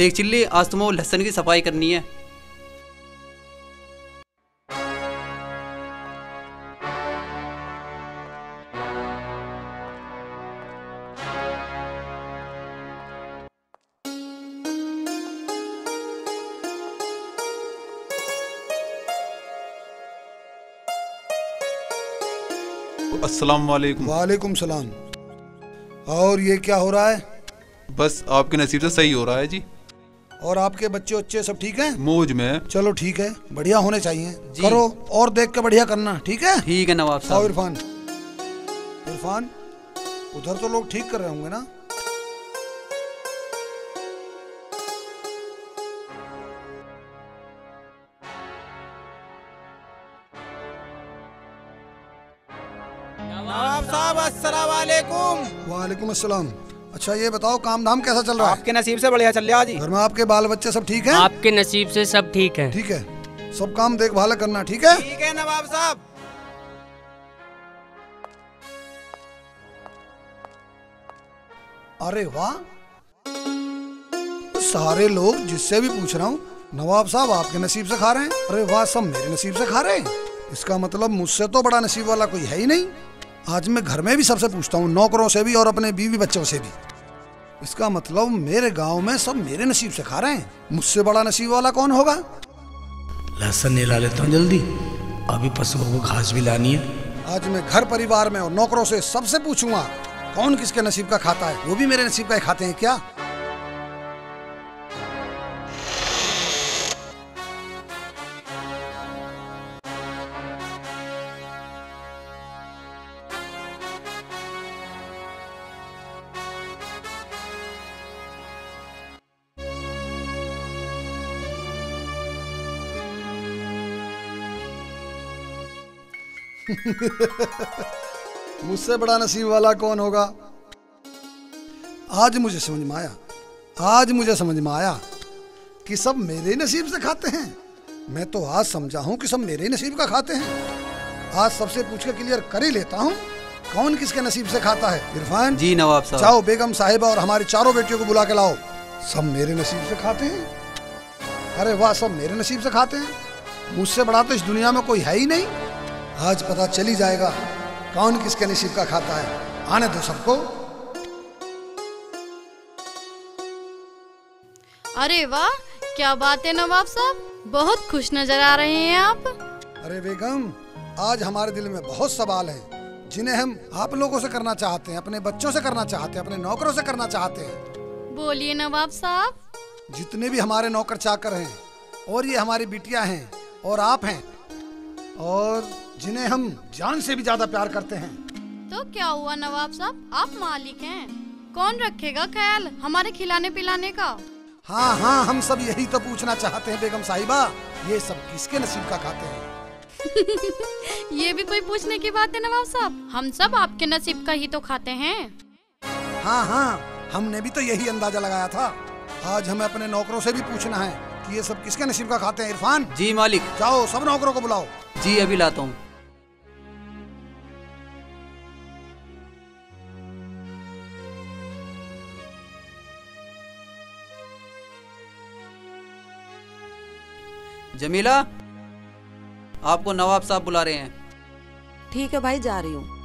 Sheikh chilli आज तुम्हें वो लहसन की सफ़ाई करनी है। अस्सलाम वालेकुम वालेकुम सलाम। और ये क्या हो रहा है? बस आपके नसीब से सही हो रहा है जी। और आपके बच्चे बच्चे सब ठीक हैं? मौज में। चलो ठीक है बढ़िया होने चाहिए। करो और देख के बढ़िया करना ठीक है? ठीक है नवाब साहब। इरफान। इरफान उधर तो लोग ठीक कर रहे होंगे ना? नवाब साहब अस्सलाम वालेकुम। वालेकुम अस्सलाम। अच्छा ये बताओ काम धाम कैसा चल रहा है? आपके नसीब से बढ़िया चल रहा जी। घर में आपके बाल बच्चे सब ठीक हैं? आपके नसीब से सब ठीक है। ठीक है। सब काम देखभाल करना ठीक है? ठीक है नवाब साहब। अरे वाह। सारे लोग जिससे भी पूछ रहा हूँ नवाब साहब आपके नसीब से खा रहे हैं? अरे वाह सब मेरे नसीब से खा रहे हैं? इसका मतलब मुझसे तो बड़ा नसीब वाला कोई है ही नहीं। आज मैं घर में भी सबसे पूछता हूँ नौकरों से भी और अपने बीवी बच्चों से भी। इसका मतलब मेरे गाँव में सब मेरे नसीब से खा रहे हैं। मुझसे बड़ा नसीब वाला कौन होगा? लहसन नहीं ला लेता हूँ जल्दी। अभी पशुओं को घास भी लानी है। आज मैं घर परिवार में और नौकरों से सबसे पूछूँगा कौन किसके नसीब का खाता है? वो भी मेरे नसीब का ही खाते हैं क्या? मुझसे बड़ा नसीब वाला कौन होगा? आज मुझे समझ में आया। आज मुझे समझ में आया कि सब मेरे नसीब से खाते हैं। मैं तो आज समझा हूँ कि सब मेरे नसीब का खाते हैं। आज सबसे पूछ के क्लियर कर ही लेता हूँ कौन किसके नसीब से खाता है। इरफान जी नवाब साहब। जाओ बेगम साहिबा और हमारी चारों बेटियों को बुला के लाओ। सब मेरे नसीब से खाते हैं। अरे वाह सब मेरे नसीब से खाते हैं। मुझसे बड़ा तो इस दुनिया में कोई है ही नहीं। आज पता चल जाएगा कौन किसके नसीब का खाता है। आने दो सबको। अरे वाह क्या बात है नवाब साहब। बहुत खुश नज़र आ रहे हैं आप। अरे बेगम आज हमारे दिल में बहुत सवाल हैं। जिन्हें हम आप लोगों से करना चाहते हैं अपने बच्चों से करना चाहते हैं अपने नौकरों से करना चाहते हैं। बोलिए नवाब साहब। जितने भी हमारे नौकर चाकर हैं और ये हमारी बिटियाँ हैं और आप हैं और जिन्हें हम जान से भी ज़्यादा प्यार करते हैं। तो क्या हुआ नवाब साहब? आप मालिक हैं। कौन रखेगा ख्याल हमारे खिलाने पिलाने का? हाँ हाँ हम सब यही तो पूछना चाहते हैं बेगम साहिबा। ये सब किसके नसीब का खाते हैं? ये भी कोई पूछने की बात है नवाब साहब? हम सब आपके नसीब का ही तो खाते हैं। हाँ हाँ हमने भी तो यही अंदाज़ा लगाया था। आज हमें अपने नौकरों से भी पूछना है कि ये सब किसके नसीब का खाते हैं इरफान? जी मालिक। जाओ सब नौकरों को बुलाओ। जी अभी लाता हूँ। जमीला आपको नवाब साहब बुला रहे हैं। ठीक है भाई जा रही हूँ।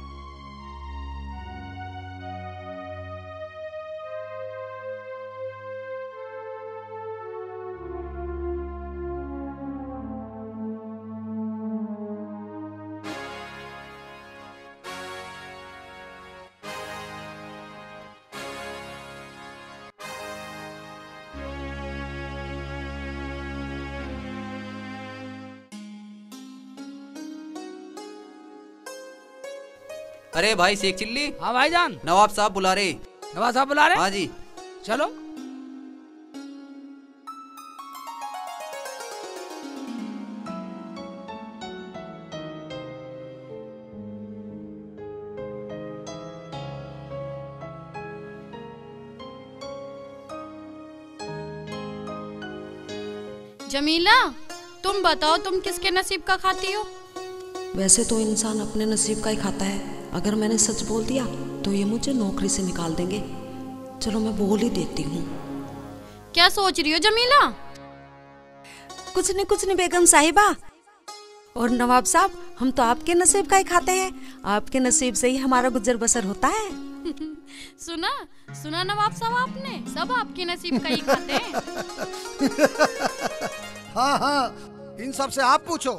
अरे भाई शेख चिल्ली। हाँ भाई जान। नवाब साहब बुला रहे। नवाब साहब बुला रहे? हाँ जी। चलो। जमीला तुम बताओ तुम किसके नसीब का खाती हो? वैसे तो इंसान अपने नसीब का ही खाता है। अगर मैंने सच बोल दिया तो ये मुझे नौकरी से निकाल देंगे। चलो मैं बोल ही देती हूँ। क्या सोच रही हो जमीला? कुछ नहीं कुछ नहीं बेगम साहिबा। और नवाब साहब हम तो आपके नसीब का ही खाते हैं। आपके नसीब से ही हमारा गुजर बसर होता है। सुना सुना नवाब साहब आपने? सब आपके नसीब का ही खाते हैं। हाँ हाँ इन सबसे आप पूछो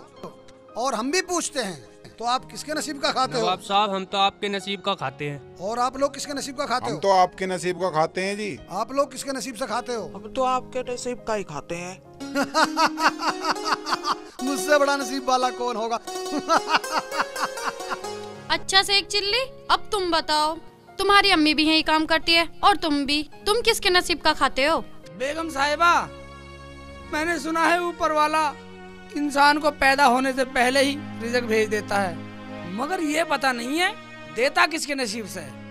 और हम भी पूछते हैं। तो आप किसके नसीब का खाते हो? साहब हम तो आपके नसीब का खाते हैं। और आप लोग किसके नसीब का खाते हम हो? तो आपके नसीब का खाते हैं जी। आप लोग किसके नसीब से खाते हो? हम तो आपके नसीब का ही खाते हैं। मुझसे बड़ा नसीब वाला कौन होगा? अच्छा से एक चिल्ली अब तुम बताओ तुम्हारी अम्मी भी यही काम करती है और तुम भी तुम किसके नसीब का खाते हो? बेगम साहिबा मैंने सुना है ऊपर वाला इंसान को पैदा होने से पहले ही रिजक भेज देता है। मगर ये पता नहीं है देता किसके नसीब से है।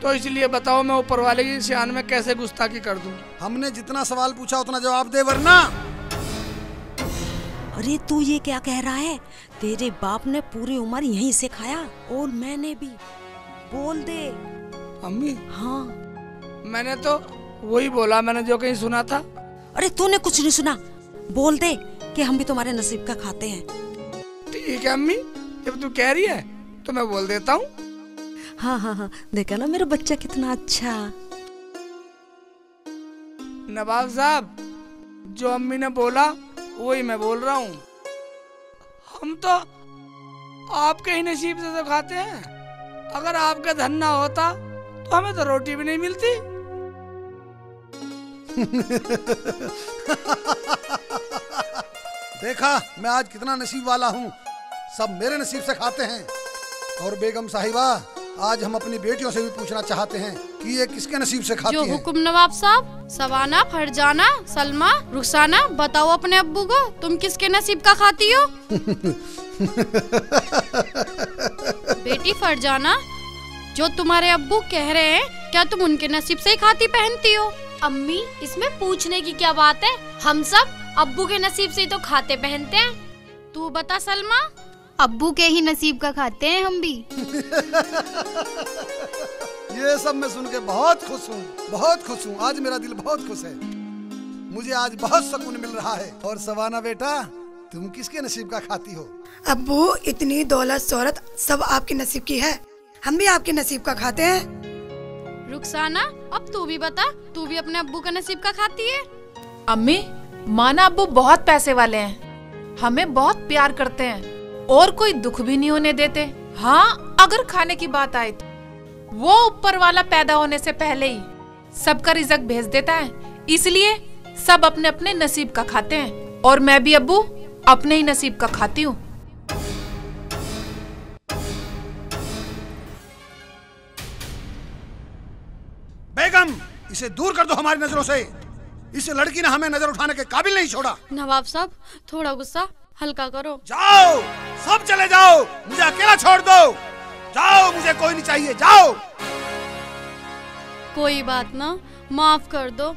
तो इसलिए बताओ मैं ऊपर वाले की शान में कैसे गुस्ताखी कर दूँ? हमने जितना सवाल पूछा उतना जवाब दे वरना। अरे तू ये क्या कह रहा है? तेरे बाप ने पूरी उम्र यहीं से खाया और मैंने भी। बोल दे। अम्मी? हाँ। मैंने तो वही बोला मैंने जो कहीं सुना था। अरे तूने कुछ नहीं सुना। बोल दे। कि हम भी तुम्हारे नसीब का खाते हैं। ठीक है अम्मी जब तू कह रही है तो मैं बोल देता हूँ। हाँ हाँ हाँ देखा ना मेरा बच्चा कितना अच्छा। नवाब साहब जो अम्मी ने बोला वही मैं बोल रहा हूँ। हम तो आपके ही नसीब से तो खाते हैं। अगर आपका धन ना होता तो हमें तो रोटी भी नहीं मिलती। देखा मैं आज कितना नसीब वाला हूँ। सब मेरे नसीब से खाते हैं। और बेगम साहिबा आज हम अपनी बेटियों से भी पूछना चाहते हैं कि ये किसके नसीब से जो खाती हैं? हुक्म नवाब साहब सवाना फरजाना सलमा रुखसाना बताओ अपने अब्बू को तुम किसके नसीब का खाती हो? बेटी फरजाना जो तुम्हारे अब्बू कह रहे हैं क्या तुम उनके नसीब से ही खाती पहनती हो? अम्मी इसमें पूछने की क्या बात है? हम सब अब्बू के नसीब से ही तो खाते पहनते हैं। तू बता सलमा। अब्बू के ही नसीब का खाते हैं हम भी। ये सब मैं सुन के बहुत खुश हूँ बहुत खुश हूँ। आज मेरा दिल बहुत खुश है। मुझे आज बहुत सुकून मिल रहा है। और सवाना बेटा तुम किसके नसीब का खाती हो? अब्बू इतनी दौलत शोहरत सब आपके नसीब की है। हम भी आपके नसीब का खाते हैं। रुखसाना अब तू भी बता तू भी अपने अब्बू का नसीब का खाती है? अम्मी माना अब्बू बहुत पैसे वाले हैं। हमें बहुत प्यार करते हैं। और कोई दुख भी नहीं होने देते। हाँ अगर खाने की बात आए तो। वो ऊपर वाला पैदा होने से पहले ही सबका रिजक भेज देता है। इसलिए सब अपने अपने नसीब का खाते हैं। और मैं भी अबू अपने ही नसीब का खाती हूँ। बेगम, इसे दूर कर दो हमारी नज़रों से। इस लड़की ने हमें नज़र उठाने के काबिल नहीं छोड़ा। नवाब साहब थोड़ा गुस्सा हल्का करो। जाओ सब चले जाओ मुझे अकेला छोड़ दो। जाओ मुझे कोई नहीं चाहिए जाओ। कोई बात ना माफ़ कर दो।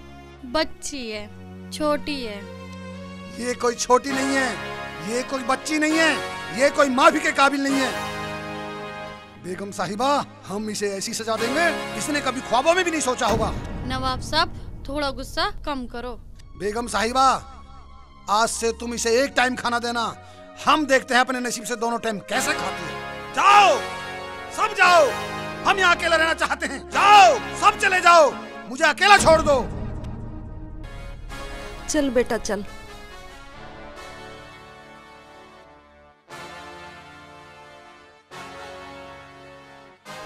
बच्ची है छोटी है। ये कोई छोटी नहीं है ये कोई बच्ची नहीं है ये कोई माफ़ी के काबिल नहीं है। बेगम साहिबा हम इसे ऐसी सजा देंगे इसने कभी ख्वाबों में भी नहीं सोचा होगा। नवाब साहब थोड़ा गुस्सा कम करो। बेगम साहिबा आज से तुम इसे एक टाइम खाना देना। हम देखते हैं अपने नसीब से दोनों टाइम कैसे खाती है। जाओ सब जाओ। हम यहाँ अकेला रहना चाहते हैं। जाओ सब चले जाओ। मुझे अकेला छोड़ दो। चल बेटा चल।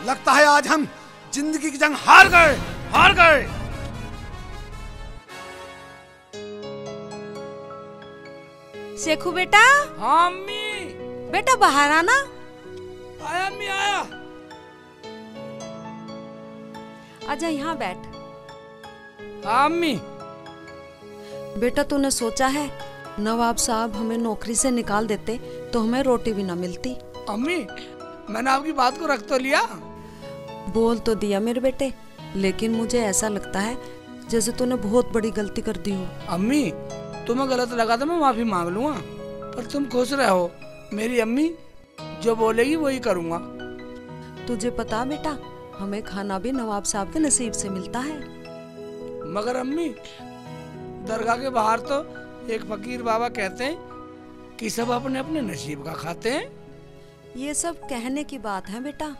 लगता है आज हम ज़िंदगी की जंग हार गए हार गए। शेखू बेटा? हाँ अम्मी। बेटा बाहर आना। आया अम्मी आया। आजा यहाँ बैठ। हाँ अम्मी। बेटा तूने सोचा है नवाब साहब हमें नौकरी से निकाल देते तो हमें रोटी भी ना मिलती? अम्मी मैंने आपकी बात को रख तो लिया। बोल तो दिया मेरे बेटे लेकिन मुझे ऐसा लगता है जैसे तूने बहुत बड़ी गलती कर दी हो। अम्मी तुम्हें गलत लगा था मैं माफ़ी मांग लूँगा। पर तुम खुश रहो। मेरी अम्मी जो बोलेगी वही करूँगा। तुझे पता बेटा हमें खाना भी नवाब साहब के नसीब से मिलता है। मगर अम्मी दरगाह के बाहर तो एक फकीर बाबा कहते हैं कि सब अपने अपने नसीब का खाते हैं। ये सब कहने की बात है बेटा।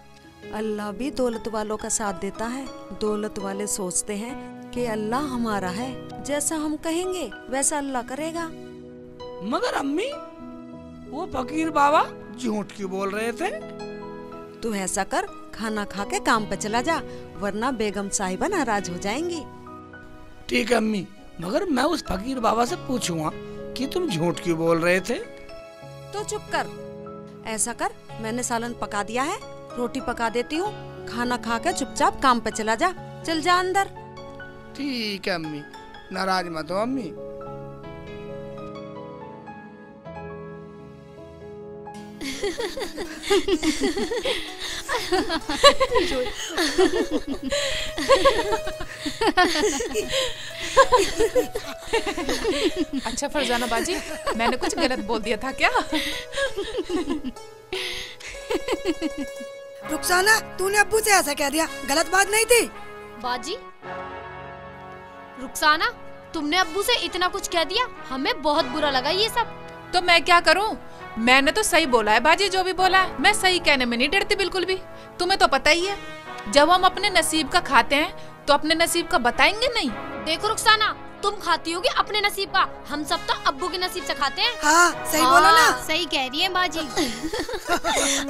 अल्लाह भी दौलत वालों का साथ देता है। दौलत वाले सोचते हैं कि अल्लाह हमारा है जैसा हम कहेंगे वैसा अल्लाह करेगा। मगर अम्मी वो फकीर बाबा झूठ क्यों बोल रहे थे? तू ऐसा कर खाना खा के काम पे चला जा वरना बेगम साहिबा नाराज़ हो जाएँगी। ठीक है अम्मी मगर मैं उस फकीर बाबा से पूछूँगा कि तुम झूठ क्यों बोल रहे थे? तो चुप कर। ऐसा कर मैंने सालन पका दिया है रोटी पका देती हूँ खाना खा के चुपचाप काम पे चला जा चल जा अंदर। ठीक है अम्मी। नाराज़ मत हो अम्मी। अच्छा फरजाना बाजी मैंने कुछ गलत बोल दिया था क्या? रुखसाना तूने अब्बू से ऐसा कह दिया। गलत बात नहीं थी। बाजी रुखसाना तुमने अब्बू से इतना कुछ कह दिया हमें बहुत बुरा लगा ये सब। तो मैं क्या करूँ? मैंने तो सही बोला है बाजी जो भी बोला है मैं सही कहने में नहीं डरती बिल्कुल भी। तुम्हें तो पता ही है जब हम अपने नसीब का खाते हैं तो अपने नसीब का बताएँगे नहीं? देखो रुखसाना तुम खाती होगी अपने नसीब का हम सब तो अब्बू के नसीब से खाते हैं। हाँ सही हाँ, बोला ना। सही कह रही है बाजी।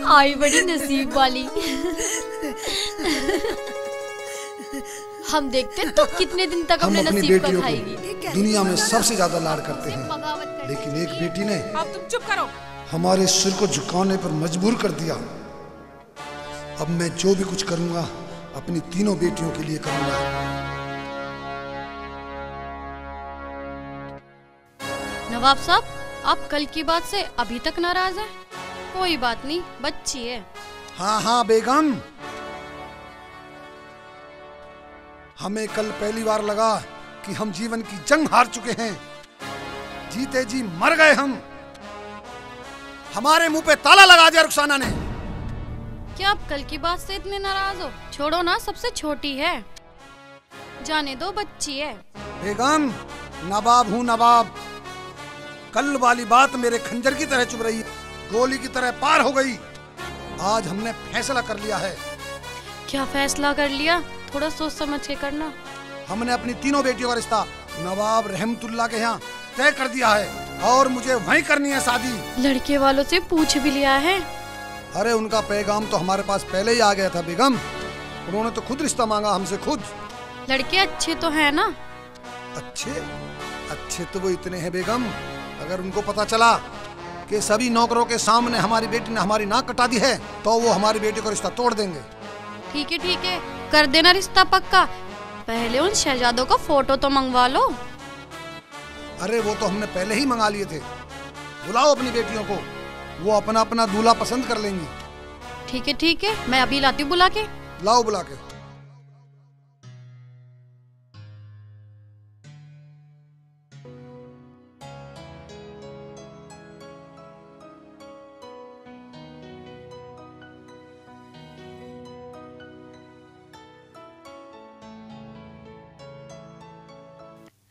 आई बड़ी नसीब वाली। हम देखते तो कितने दिन तक हम अपने अपनी बेटियों को दुनिया में सबसे ज़्यादा लाड करते हैं। लेकिन एक बेटी ने अब तुम चुप करो। हमारे सिर को झुकाने पर मजबूर कर दिया। अब मैं जो भी कुछ करूँगा अपनी तीनों बेटियों के लिए करूँगा। नवाब साहब आप कल की बात से अभी तक नाराज़ हैं? कोई बात नहीं बच्ची है। हाँ हाँ बेगम। हमें कल पहली बार लगा कि हम जीवन की जंग हार चुके हैं। जीते जी मर गए हम। हमारे मुँह पे ताला लगा दिया रुखसाना ने। क्या आप कल की बात से इतने नाराज़ हो? छोड़ो ना सबसे छोटी है। जाने दो बच्ची है। बेगम नवाब हूँ नवाब। कल वाली बात मेरे खंजर की तरह चुभ रही गोली की तरह पार हो गई। आज हमने फैसला कर लिया है। क्या फैसला कर लिया? थोड़ा सोच समझ के करना। हमने अपनी तीनों बेटियों का रिश्ता नवाब रहमतुल्ला के यहाँ तय कर दिया है और मुझे वहीं करनी है शादी। लड़के वालों से पूछ भी लिया है। अरे उनका पैगाम तो हमारे पास पहले ही आ गया था बेगम। उन्होंने तो खुद रिश्ता मांगा हमसे खुद। लड़के अच्छे तो है ना? अच्छे? अच्छे तो वो इतने हैं बेगम। अगर उनको पता चला कि सभी नौकरों के सामने हमारी बेटी ने हमारी नाक कटा दी है तो वो हमारी बेटी का रिश्ता तोड़ देंगे। ठीक है ठीक है। कर देना रिश्ता पक्का। पहले उन शहजादों का फ़ोटो तो मंगवा लो। अरे वो तो हमने पहले ही मंगा लिए थे। बुलाओ अपनी बेटियों को। वो अपना अपना दूल्हा पसंद कर लेंगी। ठीक है ठीक है। मैं अभी लाती हूँ बुला के। लाओ बुला के।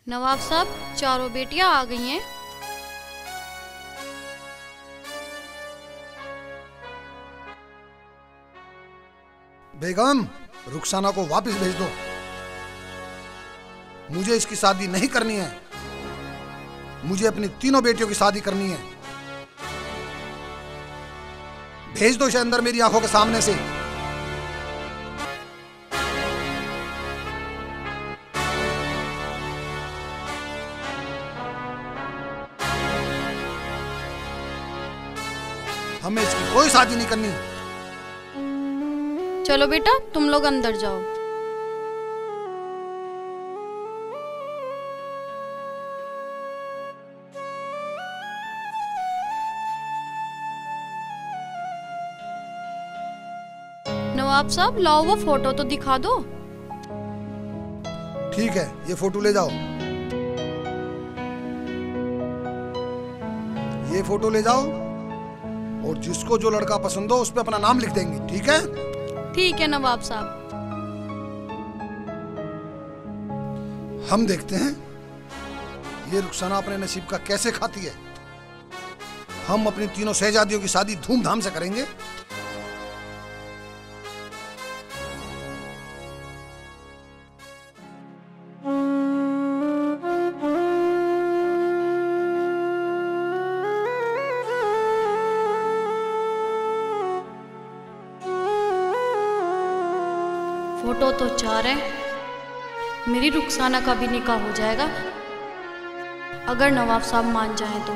नवाब साहब, चारों बेटियाँ आ गई हैं। बेगम, रुखसाना को वापस भेज दो। मुझे इसकी शादी नहीं करनी है। मुझे अपनी तीनों बेटियों की शादी करनी है। भेज दो इसे अंदर मेरी आँखों के सामने से। कोई शादी नहीं करनी। चलो बेटा तुम लोग अंदर जाओ। नवाब साहब लाओ वो फ़ोटो तो दिखा दो। ठीक है ये फ़ोटो ले जाओ। ये फ़ोटो ले जाओ। और जिसको जो लड़का पसंद हो उस पर अपना नाम लिख देंगे ठीक है? ठीक है नवाब साहब। हम देखते हैं ये रुखसाना अपने नसीब का कैसे खाती है। हम अपनी तीनों शहजादियों की शादी धूमधाम से करेंगे। तो चार है। मेरी रुखसाना का भी निकाह हो जाएगा। अगर नवाब साहब मान जाए तो।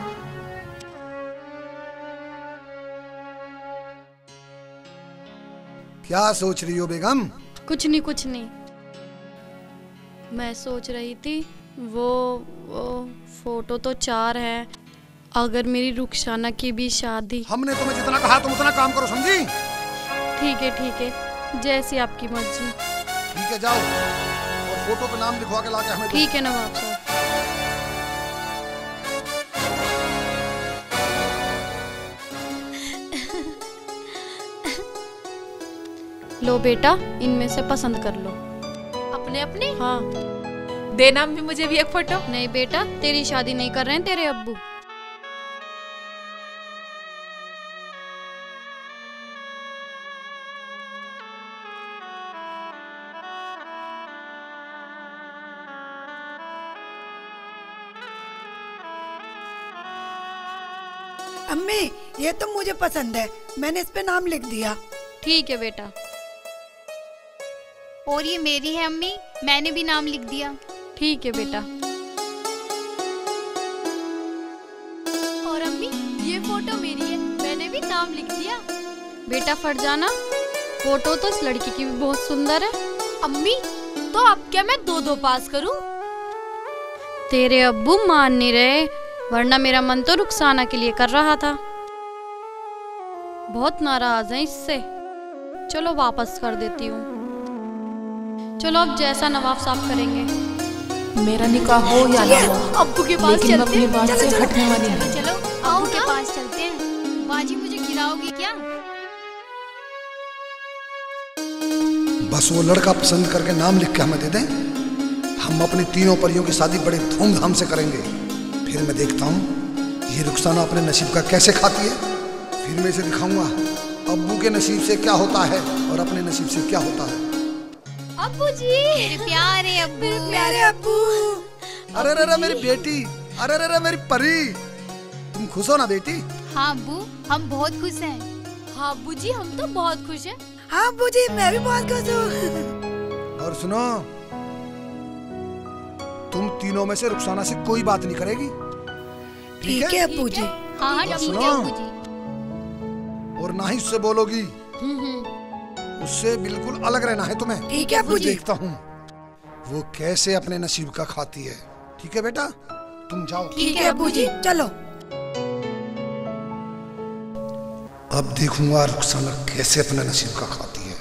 क्या सोच रही हो बेगम? कुछ नहीं कुछ नहीं। मैं सोच रही थी वो वो फ़ोटो तो चार है। अगर मेरी रुखसाना की भी शादी। हमने तुम्हें जितना कहा तुम उतना काम करो समझी? ठीक है ठीक है। जैसी आपकी मर्ज़ी। ठीक है जाओ और फ़ोटो पे नाम लिखवा के लाके हमें ठीक है नवाब साहब लो बेटा इनमें से पसंद कर लो। अपने अपने? हाँ। देना भी मुझे भी एक फ़ोटो। नहीं बेटा तेरी शादी नहीं कर रहे हैं तेरे अब्बू। ये तो मुझे पसंद है। मैंने इस पे नाम लिख दिया। ठीक है बेटा। और ये मेरी है अम्मी मैंने भी नाम लिख दिया। ठीक है बेटा। और अम्मी ये फ़ोटो मेरी है मैंने भी नाम लिख दिया। बेटा फरजाना फ़ोटो तो इस लड़की की भी बहुत सुंदर है। अम्मी तो अब क्या मैं दो दो पास करूँ? तेरे अब्बू मान नहीं रहे वरना मेरा मन तो रुखसाना के लिए कर रहा था। बहुत नाराज़ हैं इससे। चलो वापस कर देती हूँ। चलो अब जैसा नवाब साहब करेंगे। मेरा निकाह हो या ना हो अब्बू के पास चलते अपनी हैं। बात से हटने वाली नहीं चलो अबू के पास चलते हैं। बाजी मुझे खिलाओगी क्या? बस वो लड़का पसंद करके नाम लिख के हमें दे दें। हम अपनी तीनों परियों की शादी बड़े धूमधाम से करेंगे। फिर मैं देखता हूँ ये रुखसाना अपने नसीब का कैसे खाती है। फिर मैं इसे दिखाऊँगा अब्बू के नसीब से क्या होता है और अपने नसीब से क्या होता है। अब्बू जी। मेरे प्यारे अब्बू। मेरे अब्बू। अरे अरे मेरी बेटी अरे अरे मेरी परी। तुम खुश हो ना बेटी? हाँ अब्बू हम बहुत खुश हैं। हाँ अब्बू जी हम तो बहुत खुश हैं। हाँ अब्बू जी मैं भी बहुत खुश हूँ। और सुनो तुम तीनों में से रुखसाना से कोई बात नहीं करेगी। ठीक है अब्बू जी। हाँ हाँ ठीक सुनो। है अब्बू जी। और ना ही उससे बोलोगी। उससे बिल्कुल अलग रहना है तुम्हें। ठीक है मैं देखता हूँ। वो कैसे अपने नसीब का खाती है। ठीक है बेटा? तुम जाओ। ठीक है अब्बू जी चलो। अब देखूँगा रुखसाना कैसे अपने नसीब का खाती है।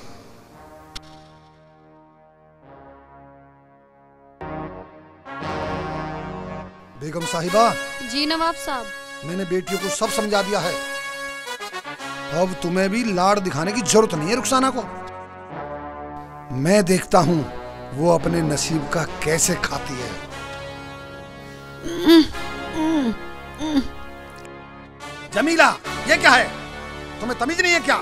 बेगम साहिबा। जी नवाब साहब। मैंने बेटियों को सब समझा दिया है। अब तुम्हें भी लाड़ दिखाने की ज़रूरत नहीं है रुखसाना को। मैं देखता हूँ वो अपने नसीब का कैसे खाती है। जमीला ये क्या है? तुम्हें तमीज नहीं है क्या?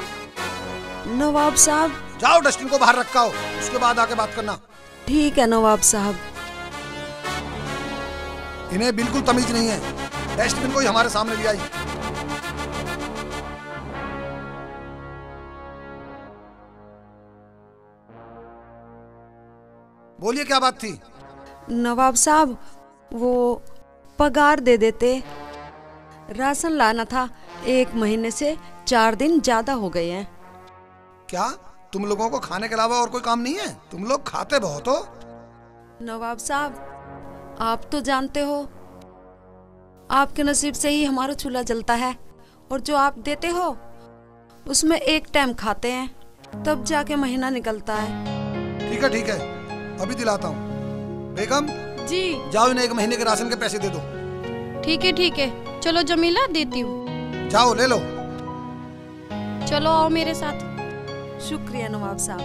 नवाब साहब। जाओ डस्टबिन को बाहर रखा हो। उसके बाद आके बात करना। ठीक है नवाब साहब। इन्हें बिल्कुल तमीज नहीं है। डस्टबिन को ही हमारे सामने ले आई। बोलिए क्या बात थी? नवाब साहब वो पगार दे देते। राशन लाना था। एक महीने से चार दिन ज़्यादा हो गए हैं। क्या? तुम लोगों को खाने के अलावा और कोई काम नहीं है? तुम लोग खाते बहुत हो। नवाब साहब आप तो जानते हो। आपके नसीब से ही हमारा चूल्हा जलता है। और जो आप देते हो उसमें एक टाइम खाते हैं। तब जाके महीना निकलता है। ठीक है ठीक है। अभी दिलाता हूँ। बेगम? जी। जाओ इन्हें एक महीने के राशन के पैसे दे दो। ठीक है ठीक है। चलो जमीला देती हूँ। जाओ ले लो। चलो आओ मेरे साथ। शुक्रिया नवाब साहब।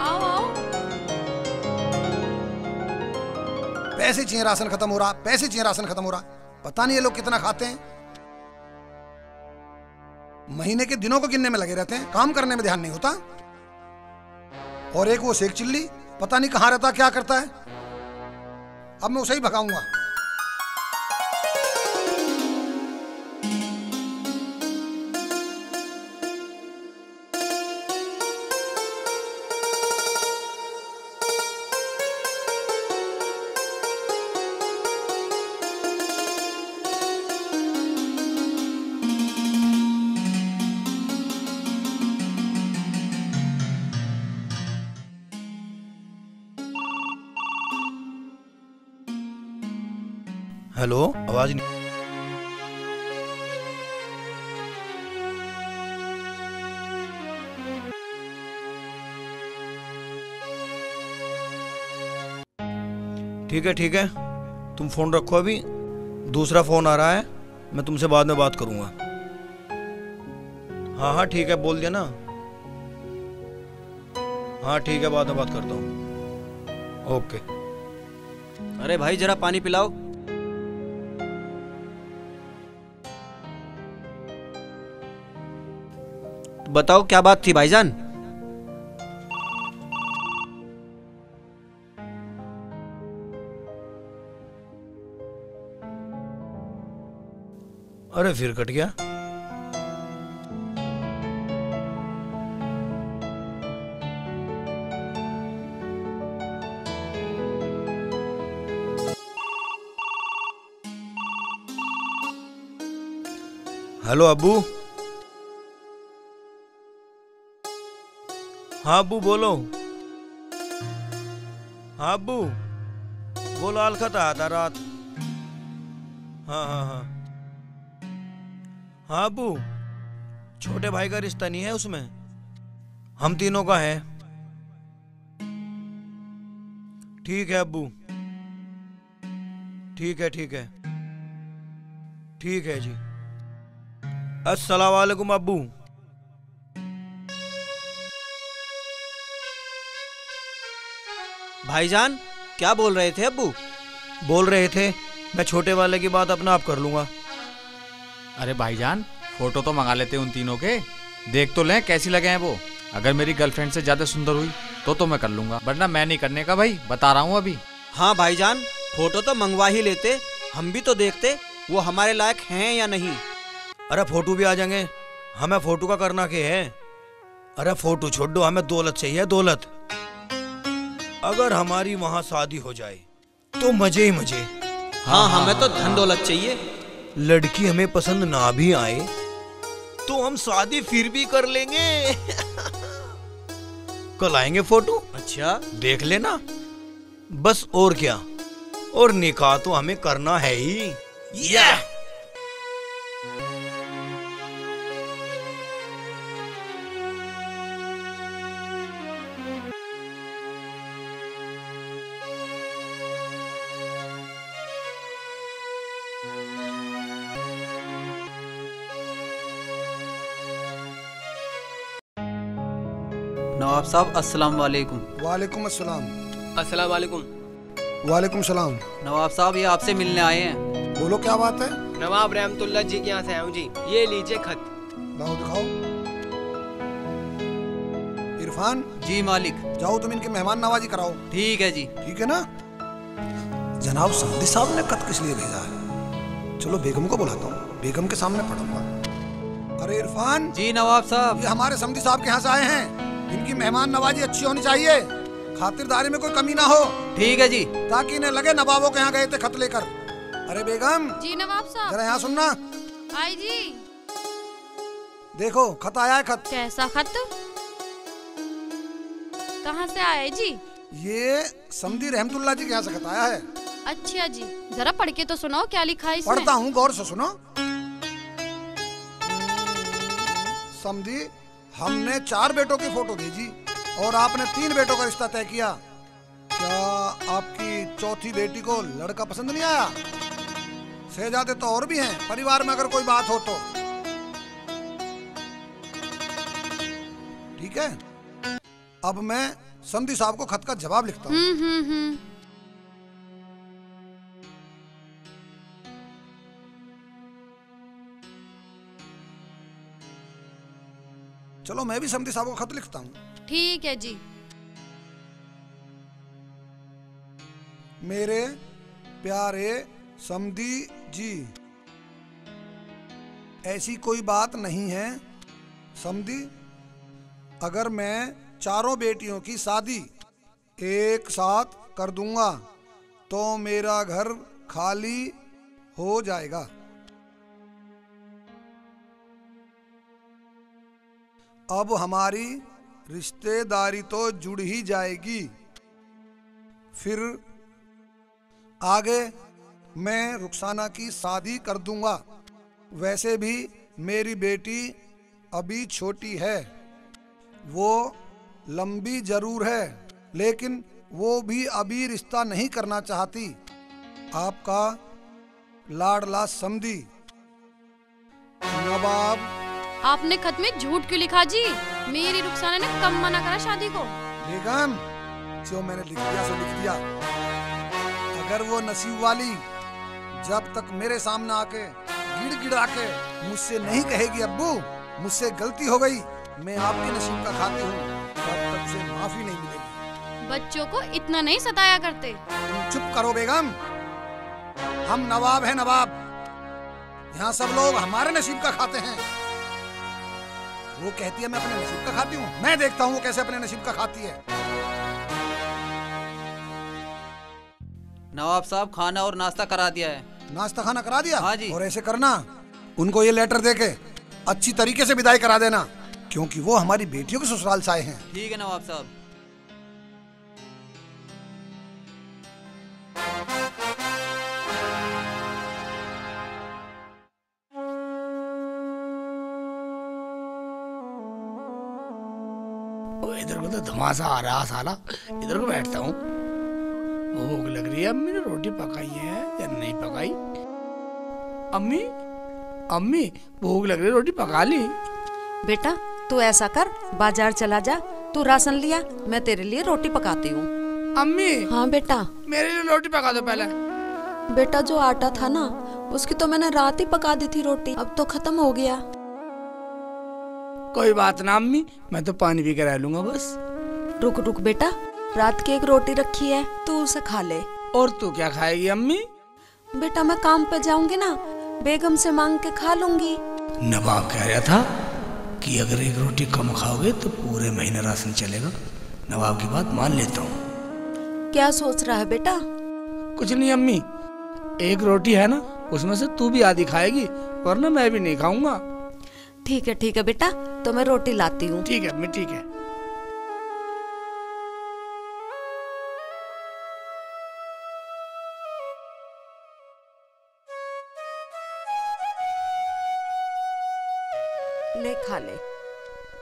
आओ आओ। पैसे चाहिए राशन खत्म हो रहा। पैसे चाहिए राशन खत्म हो रहा। पता नहीं ये लोग कितना खाते हैं। महीने के दिनों को गिनने में लगे रहते हैं। काम करने में ध्यान नहीं होता। और एक वो शेख चिल्ली पता नहीं कहाँ रहता क्या करता है। अब मैं उसे ही भगाऊँगा। हेलो आवाज़ नहीं। ठीक है ठीक है। तुम फ़ोन रखो अभी। दूसरा फ़ोन आ रहा है, मैं तुमसे बाद में बात करूँगा। हाँ हाँ ठीक है, बोल दिया ना। हाँ ठीक है, बाद में बात करता हूँ। ओके। अरे भाई, जरा पानी पिलाओ। बताओ क्या बात थी भाईजान? अरे फिर कट गया। हेलो अब्बू हाँ अब्बू बोलो। हाँ अब्बू वो लाल खत आया था रात। हाँ हाँ हाँ। हाँ अब्बू छोटे भाई का रिश्ता नहीं है उसमें। हम तीनों का है। ठीक है, अबू। ठीक है ठीक है। ठीक है जी। अस्सलाम वालेकुम अब्बू भाईजान क्या बोल रहे थे अब्बू? बोल रहे थे मैं छोटे वाले की बात अपना आप कर लूँगा। अरे भाईजान फ़ोटो तो मंगा लेते उन तीनों के। देख तो लें कैसी लगे हैं वो। अगर मेरी गर्लफ्रेंड से ज़्यादा सुंदर हुई तो तो मैं कर लूँगा। वरना मैं नहीं करने का भाई बता रहा हूँ अभी। हाँ भाईजान फ़ोटो तो मंगवा ही लेते हम भी तो देखते वो हमारे लायक हैं या नहीं। अरे फ़ोटो भी आ जाएँगे हमें फ़ोटो का करना के है? अरे फ़ोटो छोड़ दो हमें दौलत चाहिए दौलत। अगर हमारी वहाँ शादी हो जाए तो मज़े ही मज़े। हाँ हमें तो धन दौलत चाहिए। लड़की हमें पसंद ना भी आए तो हम शादी फिर भी कर लेंगे। कल आएँगे फ़ोटो? अच्छा। देख लेना। बस और क्या? और निकाह तो हमें करना है ही। Yeah! साहब अस्सलाम वालेकुम। वालेकुम अस्सलाम। अस्सलाम वालेकुम। वालेकुम सलाम। नवाब साहब ये आपसे मिलने आए हैं। बोलो क्या बात है? नवाब रहमतुल्ला जी के यहाँ से आया हूँ जी। ये लीजिए खत। लाओ दिखाओ। इरफान जी मालिक। जाओ तुम इनके मेहमान नवाजी कराओ। ठीक है जी। ठीक है ना? जनाब सादी साहब ने खत किस लिए भेजा है? चलो बेगम को बुलाता हूँ। बेगम के सामने पढ़ूँगा। अरे इरफान। जी नवाब साहब। ये हमारे समधी साहब के यहाँ से आए हैं। इनकी मेहमान नवाजी अच्छी होनी चाहिए खातिरदारी में कोई कमी ना हो। ठीक है जी। ताकि इन्हें लगे नवाबों के यहाँ गए थे खत लेकर। अरे बेगम जी नवाब साहब। जरा यहाँ सुनना। आई जी। देखो खत आया है खत। कैसा खत? कहाँ से आया है जी? ये समधी रहमतुल्ला जी के यहाँ से खत आया है। अच्छा जी जरा पढ़ के तो सुनाओ क्या लिखा है इसमें। पढ़ता हूँ गौर से सुनो। समधी हमने चार बेटों की फ़ोटो भेजी और आपने तीन बेटों का रिश्ता तय किया। क्या आपकी चौथी बेटी को लड़का पसंद नहीं आया? शहजादे तो और भी हैं, परिवार में अगर कोई बात हो तो। ठीक है? अब मैं संधि साहब को खत का जवाब लिखता हूँ। चलो मैं भी समधी साहब को खत लिखता हूँ। ठीक है जी। मेरे प्यारे समधी जी ऐसी कोई बात नहीं है समधी अगर मैं चारों बेटियों की शादी एक साथ कर दूँगा तो मेरा घर खाली हो जाएगा। अब हमारी रिश्तेदारी तो जुड़ ही जाएगी। फिर आगे मैं रुखसाना की शादी कर दूँगा। वैसे भी मेरी बेटी अभी छोटी है। वो लंबी ज़रूर है, लेकिन वो भी अभी रिश्ता नहीं करना चाहती। आपका लाडला समधी नवाब आपने खत में झूठ क्यों लिखा जी? मेरी रुखसाना ने कम मना करा शादी को। बेगम जो मैंने लिख दिया सो लिख दिया। अगर वो नसीब वाली जब तक मेरे सामने आके गिड़ गिड़ा के मुझसे नहीं कहेगी अब्बू मुझसे गलती हो गई मैं आपके नसीब का खाती हूँ तब तक से माफ़ी नहीं मिलेगी। बच्चों को इतना नहीं सताया करते। तुम चुप करो बेगम। हम नवाब हैं नवाब। यहाँ सब लोग हमारे नसीब का खाते हैं। वो कहती है मैं अपने नसीब का खाती हूँ। मैं देखता हूँ वो कैसे अपने नसीब का खाती है. नवाब साहब खाना और नाश्ता करा दिया है। नाश्ता खाना करा दिया? हाँ जी। और ऐसे करना उनको ये लेटर दे के अच्छी तरीके से विदाई करा देना क्योंकि वो हमारी बेटियों के ससुराल से आए हैं। ठीक है नवाब साहब। धमासा आ रहा साला। इधर को बैठता हूँ। भूख लग रही है अम्मी ने रोटी पकाई है या नहीं पकाई? अम्मी अम्मी भूख लग रही है रोटी पका ली? बेटा तू ऐसा कर बाज़ार चला जा तू राशन लिया मैं तेरे लिए रोटी पकाती हूँ। अम्मी हाँ बेटा। मेरे लिए रोटी पका दो पहले। बेटा जो आटा था ना उसकी तो मैंने रात ही पका दी थी रोटी अब तो खत्म हो गया। कोई बात ना अम्मी मैं तो पानी भी कर लूँगा बस। रुक रुक बेटा रात की एक रोटी रखी है तू उसे खा ले। और तू क्या खाएगी अम्मी? बेटा मैं काम पे जाऊँगी ना बेगम से मांग के खा लूँगी। नवाब कह रहा था कि अगर एक रोटी कम खाओगे तो पूरे महीने राशन चलेगा। नवाब की बात मान लेता हूँ। क्या सोच रहा है बेटा? कुछ नहीं अम्मी। एक रोटी है ना उसमें से तू भी आधी खाएगी वरना मैं भी नहीं खाऊँगा। ठीक है ठीक है बेटा तो मैं रोटी लाती हूँ। ठीक है अम्मी ठीक है।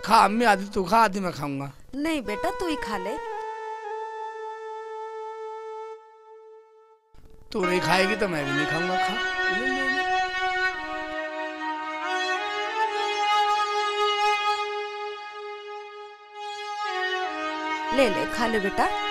खा अम्मी आधी तू खा आधी मैं खाऊँगा। नहीं बेटा तू ही खा ले। तू नहीं खाएगी तो मैं भी नहीं खाऊँगा खा। ले, ले, ले। ले ले खा ले बेटा।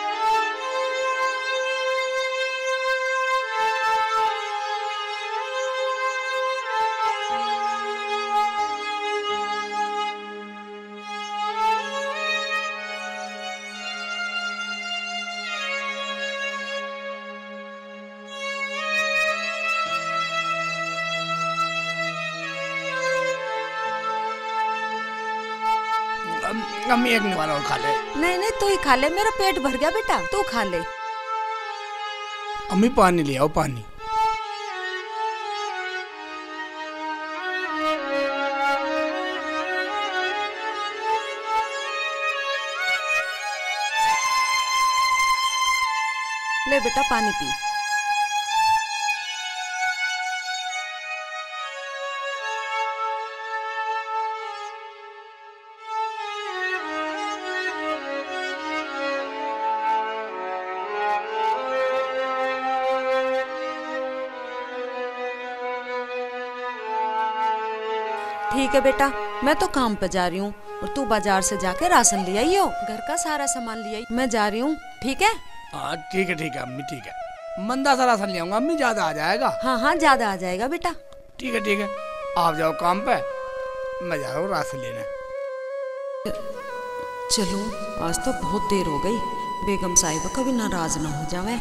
एक निवाला और खा ले नहीं नहीं तू ही खा ले मेरा पेट भर गया बेटा तू खा ले। अम्मी पानी ले आओ पानी। ले बेटा पानी पी। है बेटा मैं तो काम पे जा रही हूँ और तू बाज़ार से जाके राशन ले आई हो। घर का सारा सामान ले आई। मैं जा रही हूँ ठीक है? हाँ ठीक है ठीक है अम्मी ठीक है। मंदा सा राशन ले आऊँगा अम्मी ज़्यादा आ जाएगा। हाँ हाँ ज़्यादा आ जाएगा बेटा। ठीक है ठीक है। आप जाओ काम पे मैं जा रहा हूँ राशन लेने। चलो आज तो बहुत देर हो गई। बेगम साहिबा कभी नाराज़ ना हो जावे।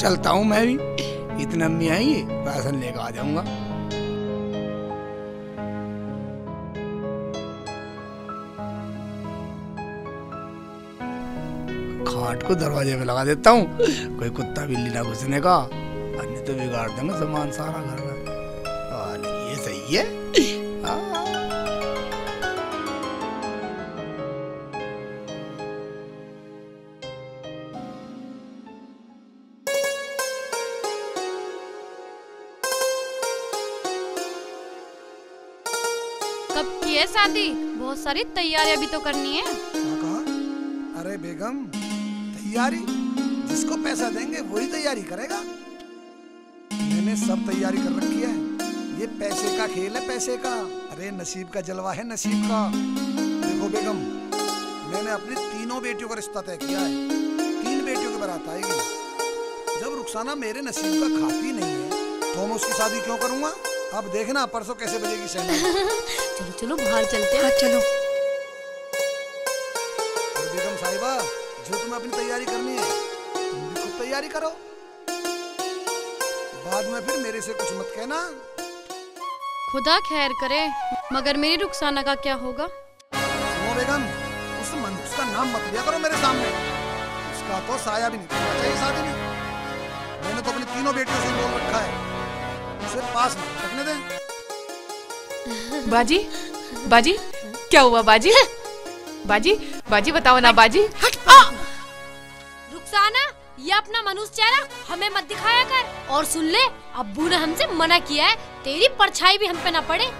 चलता हूँ मैं भी। इतने अम्मी आएँगे राशन लेकर आ जाऊँगा। खाट को दरवाजे पे लगा देता हूँ। कोई कुत्ता बिल्ली ना घुसने का। तो बिगाड़ देंगे सामान सारा घर में। और ये सही है। हाँ। कब की है शादी? बहुत सारी तैयारियाँ भी तो करनी है। अरे बेगम तैयारी? जिसको पैसा देंगे वही तैयारी करेगा। सब तैयारी कर रखी है। ये पैसे का खेल है पैसे का। अरे नसीब का जलवा है नसीब का। देखो बेगम मैंने अपनी तीनों बेटियों का रिश्ता तय किया है। तीन बेटियों की बारात आएगी। जब रुखसाना मेरे नसीब का खाती नहीं है तो मैं उसकी शादी क्यों करूँगा? अब देखना परसों कैसे बजेगी सहना चलो चलो बाहर चलते हैं। चलो। बेगम साहिबा जो तुम्हें अपनी तैयारी करनी है तुम भी खुद तैयारी करो। मेरे से कुछ मत कहना। खुदा खैर करे मगर मेरी रुखसाना का क्या होगा? सुनो बेगम उस मनहूस का नाम मत लिया करो मेरे सामने। उसका तो साया भी नहीं चाहिए शादी में मैंने तो अपनी तीनों बेटियों से बोल रखा है। उसे पास मत रखने दें। बाजी बाजी क्या हुआ बाजी? बाजी बाजी बताओ ना बाजी। रुखसाना ये अपना मनुष्य चेहरा हमें मत दिखाया कर और सुन ले अब्बू ने हमसे मना किया है। तेरी परछाई भी हम पे ना पड़े।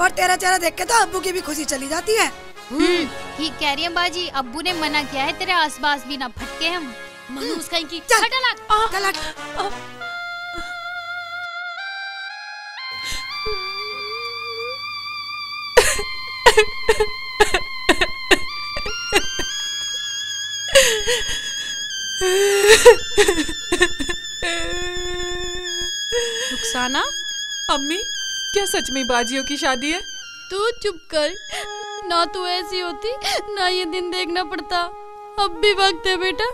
और तेरा चेहरा देख के तो अब्बू की भी खुशी चली जाती है। हम्म ठीक कह रही है बाजी। अब्बू ने मना किया है तेरे आसपास भी ना फटके हम। मनुष्य कहीं की हट। अलग रुखसाना अम्मी क्या सच में बाजियों की शादी है? तू चुप कर। ना तू ऐसी होती ना ये दिन देखना पड़ता। अब भी वक्त है बेटा।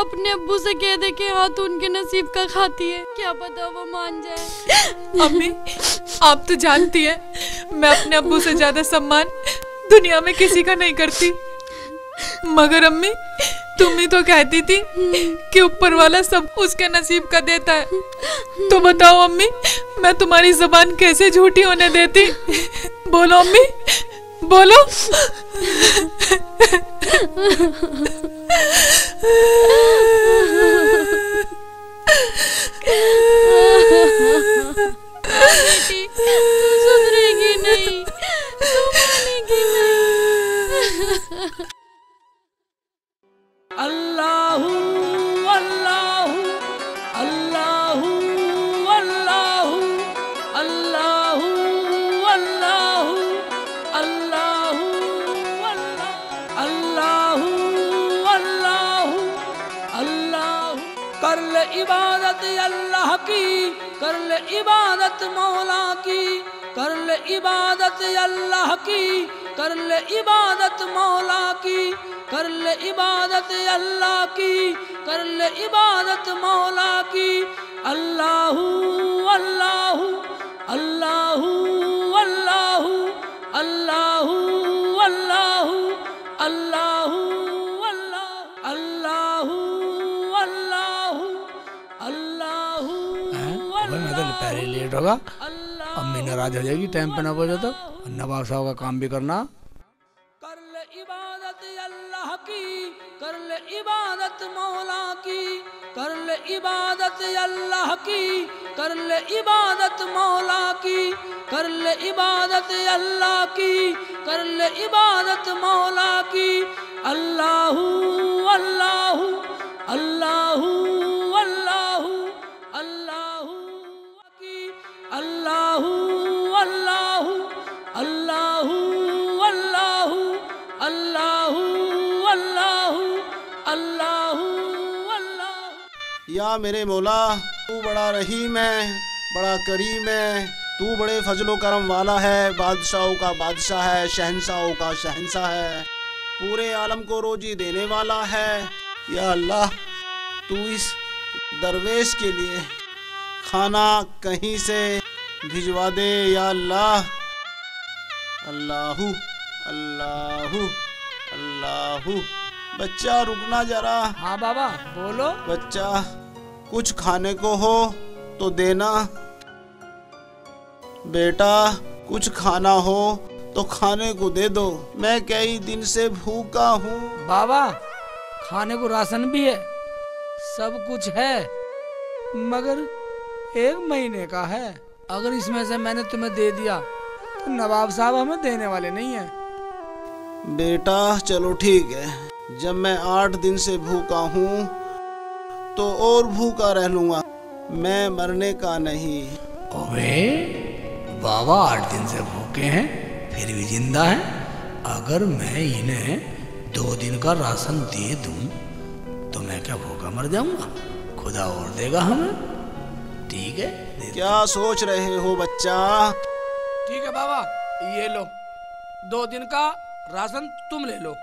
अपने अब्बू से कह दे के हाथ उनके नसीब का खाती है। क्या पता वो मान जाए। अम्मी आप तो जानती है मैं अपने अब्बू से ज़्यादा सम्मान दुनिया में किसी का नहीं करती। मगर अम्मी तुम ही तो कहती थी कि ऊपर वाला सब उसके नसीब का देता है। तो बताओ अम्मी, मैं तुम्हारी जबान कैसे झूठी होने देती? बोलो अम्मी, बोलो। तू सुधरेगी नहीं, तू मानेगी नहीं। अल्लाहू अल्लाहू अल्लाहू अल्लाहू अल्लाहू अल्लाहू अल्लाहू अल्लाहू अल्लाहू अल्लाहू। इबादत अल्लाह की, कर ले इबादत मौला की, कर ले इबादत अल्लाह की। कर ले इबादत मौला की कर ले इबादत अल्लाह की कर ले इबादत मौला की अल्लाहू अल्लाहू अल्लाहू अल्लाहू अल्लाहू अल्लाहू अल्लाहू अल्लाहू अल्लाहू अल्लाहू मैं तो पहले लेट होगा अम्मी नाराज़ हो जाएगी टाइम पे ना पहुँचा तो नवाब साहब का काम भी करना। कर ले इबादत अल्लाह की कर ले इबादत मौला की कर ले इबादत अल्लाह की कर ले इबादत मौला की कर ले इबादत अल्लाह की कर ले इबादत मौला की। अल्लाहू अल्लाहू अल्लाहू। या मेरे मौला तू बड़ा रहीम है बड़ा करीम है। तू बड़े फजलो करम वाला है बादशाहों का बादशाह है शहनशाहों का शहनशाह है। पूरे आलम को रोजी देने वाला है। या अल्लाह तू इस दरवेश के लिए खाना कहीं से भिजवा दे या अल्लाह। अल्लाहू अल्लाहू अल्लाहू। बच्चा रुकना जरा। हाँ बाबा बोलो। बच्चा कुछ खाने को हो तो देना। बेटा कुछ खाना हो तो खाने को दे दो। मैं कई दिन से भूखा हूँ। बाबा खाने को राशन भी है। सब कुछ है मगर एक महीने का है। अगर इसमें से मैंने तुम्हें दे दिया तो नवाब साहब हमें देने वाले नहीं है। बेटा चलो ठीक है। जब मैं आठ दिन से भूखा हूँ तो और भूखा रह लूँगा। मैं मरने का नहीं। ओए बाबा आठ दिन से भूखे हैं फिर भी ज़िंदा है। अगर मैं इन्हें दो दिन का राशन दे दूँ तो मैं क्या भूखा मर जाऊँगा? खुदा और देगा हमें। ठीक है क्या सोच रहे हो बच्चा? ठीक है बाबा ये लो। दो दिन का राशन तुम ले लो।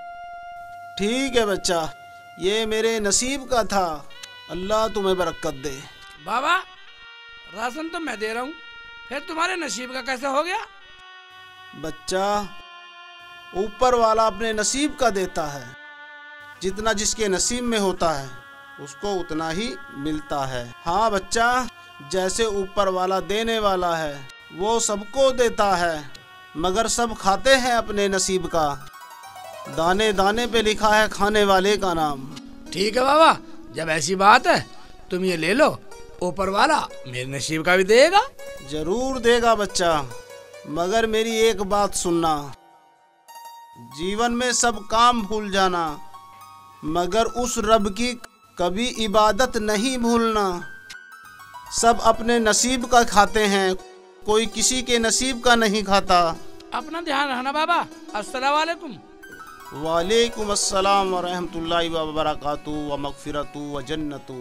ठीक है बच्चा ये मेरे नसीब का था। अल्लाह तुम्हें बरकत दे। बाबा राशन तो मैं दे रहा हूँ। फिर तुम्हारे नसीब का कैसे हो गया? बच्चा ऊपर वाला अपने नसीब का देता है। जितना जिसके नसीब में होता है उसको उतना ही मिलता है। हाँ बच्चा जैसे ऊपर वाला देने वाला है वो सबको देता है मगर सब खाते हैं अपने नसीब का। दाने दाने पे लिखा है खाने वाले का नाम। ठीक है बाबा जब ऐसी बात है तुम ये ले लो। ऊपर वाला मेरे नसीब का भी देगा। ज़रूर देगा बच्चा मगर मेरी एक बात सुनना। जीवन में सब काम भूल जाना मगर उस रब की कभी इबादत नहीं भूलना। सब अपने नसीब का खाते हैं कोई किसी के नसीब का नहीं खाता। अपना ध्यान रखना बाबा। अस्सलाम वालेकुम। वालेकुम अस्सलाम व रहमतुल्लाहि व बरकातु व मगफिरतु व जन्नतु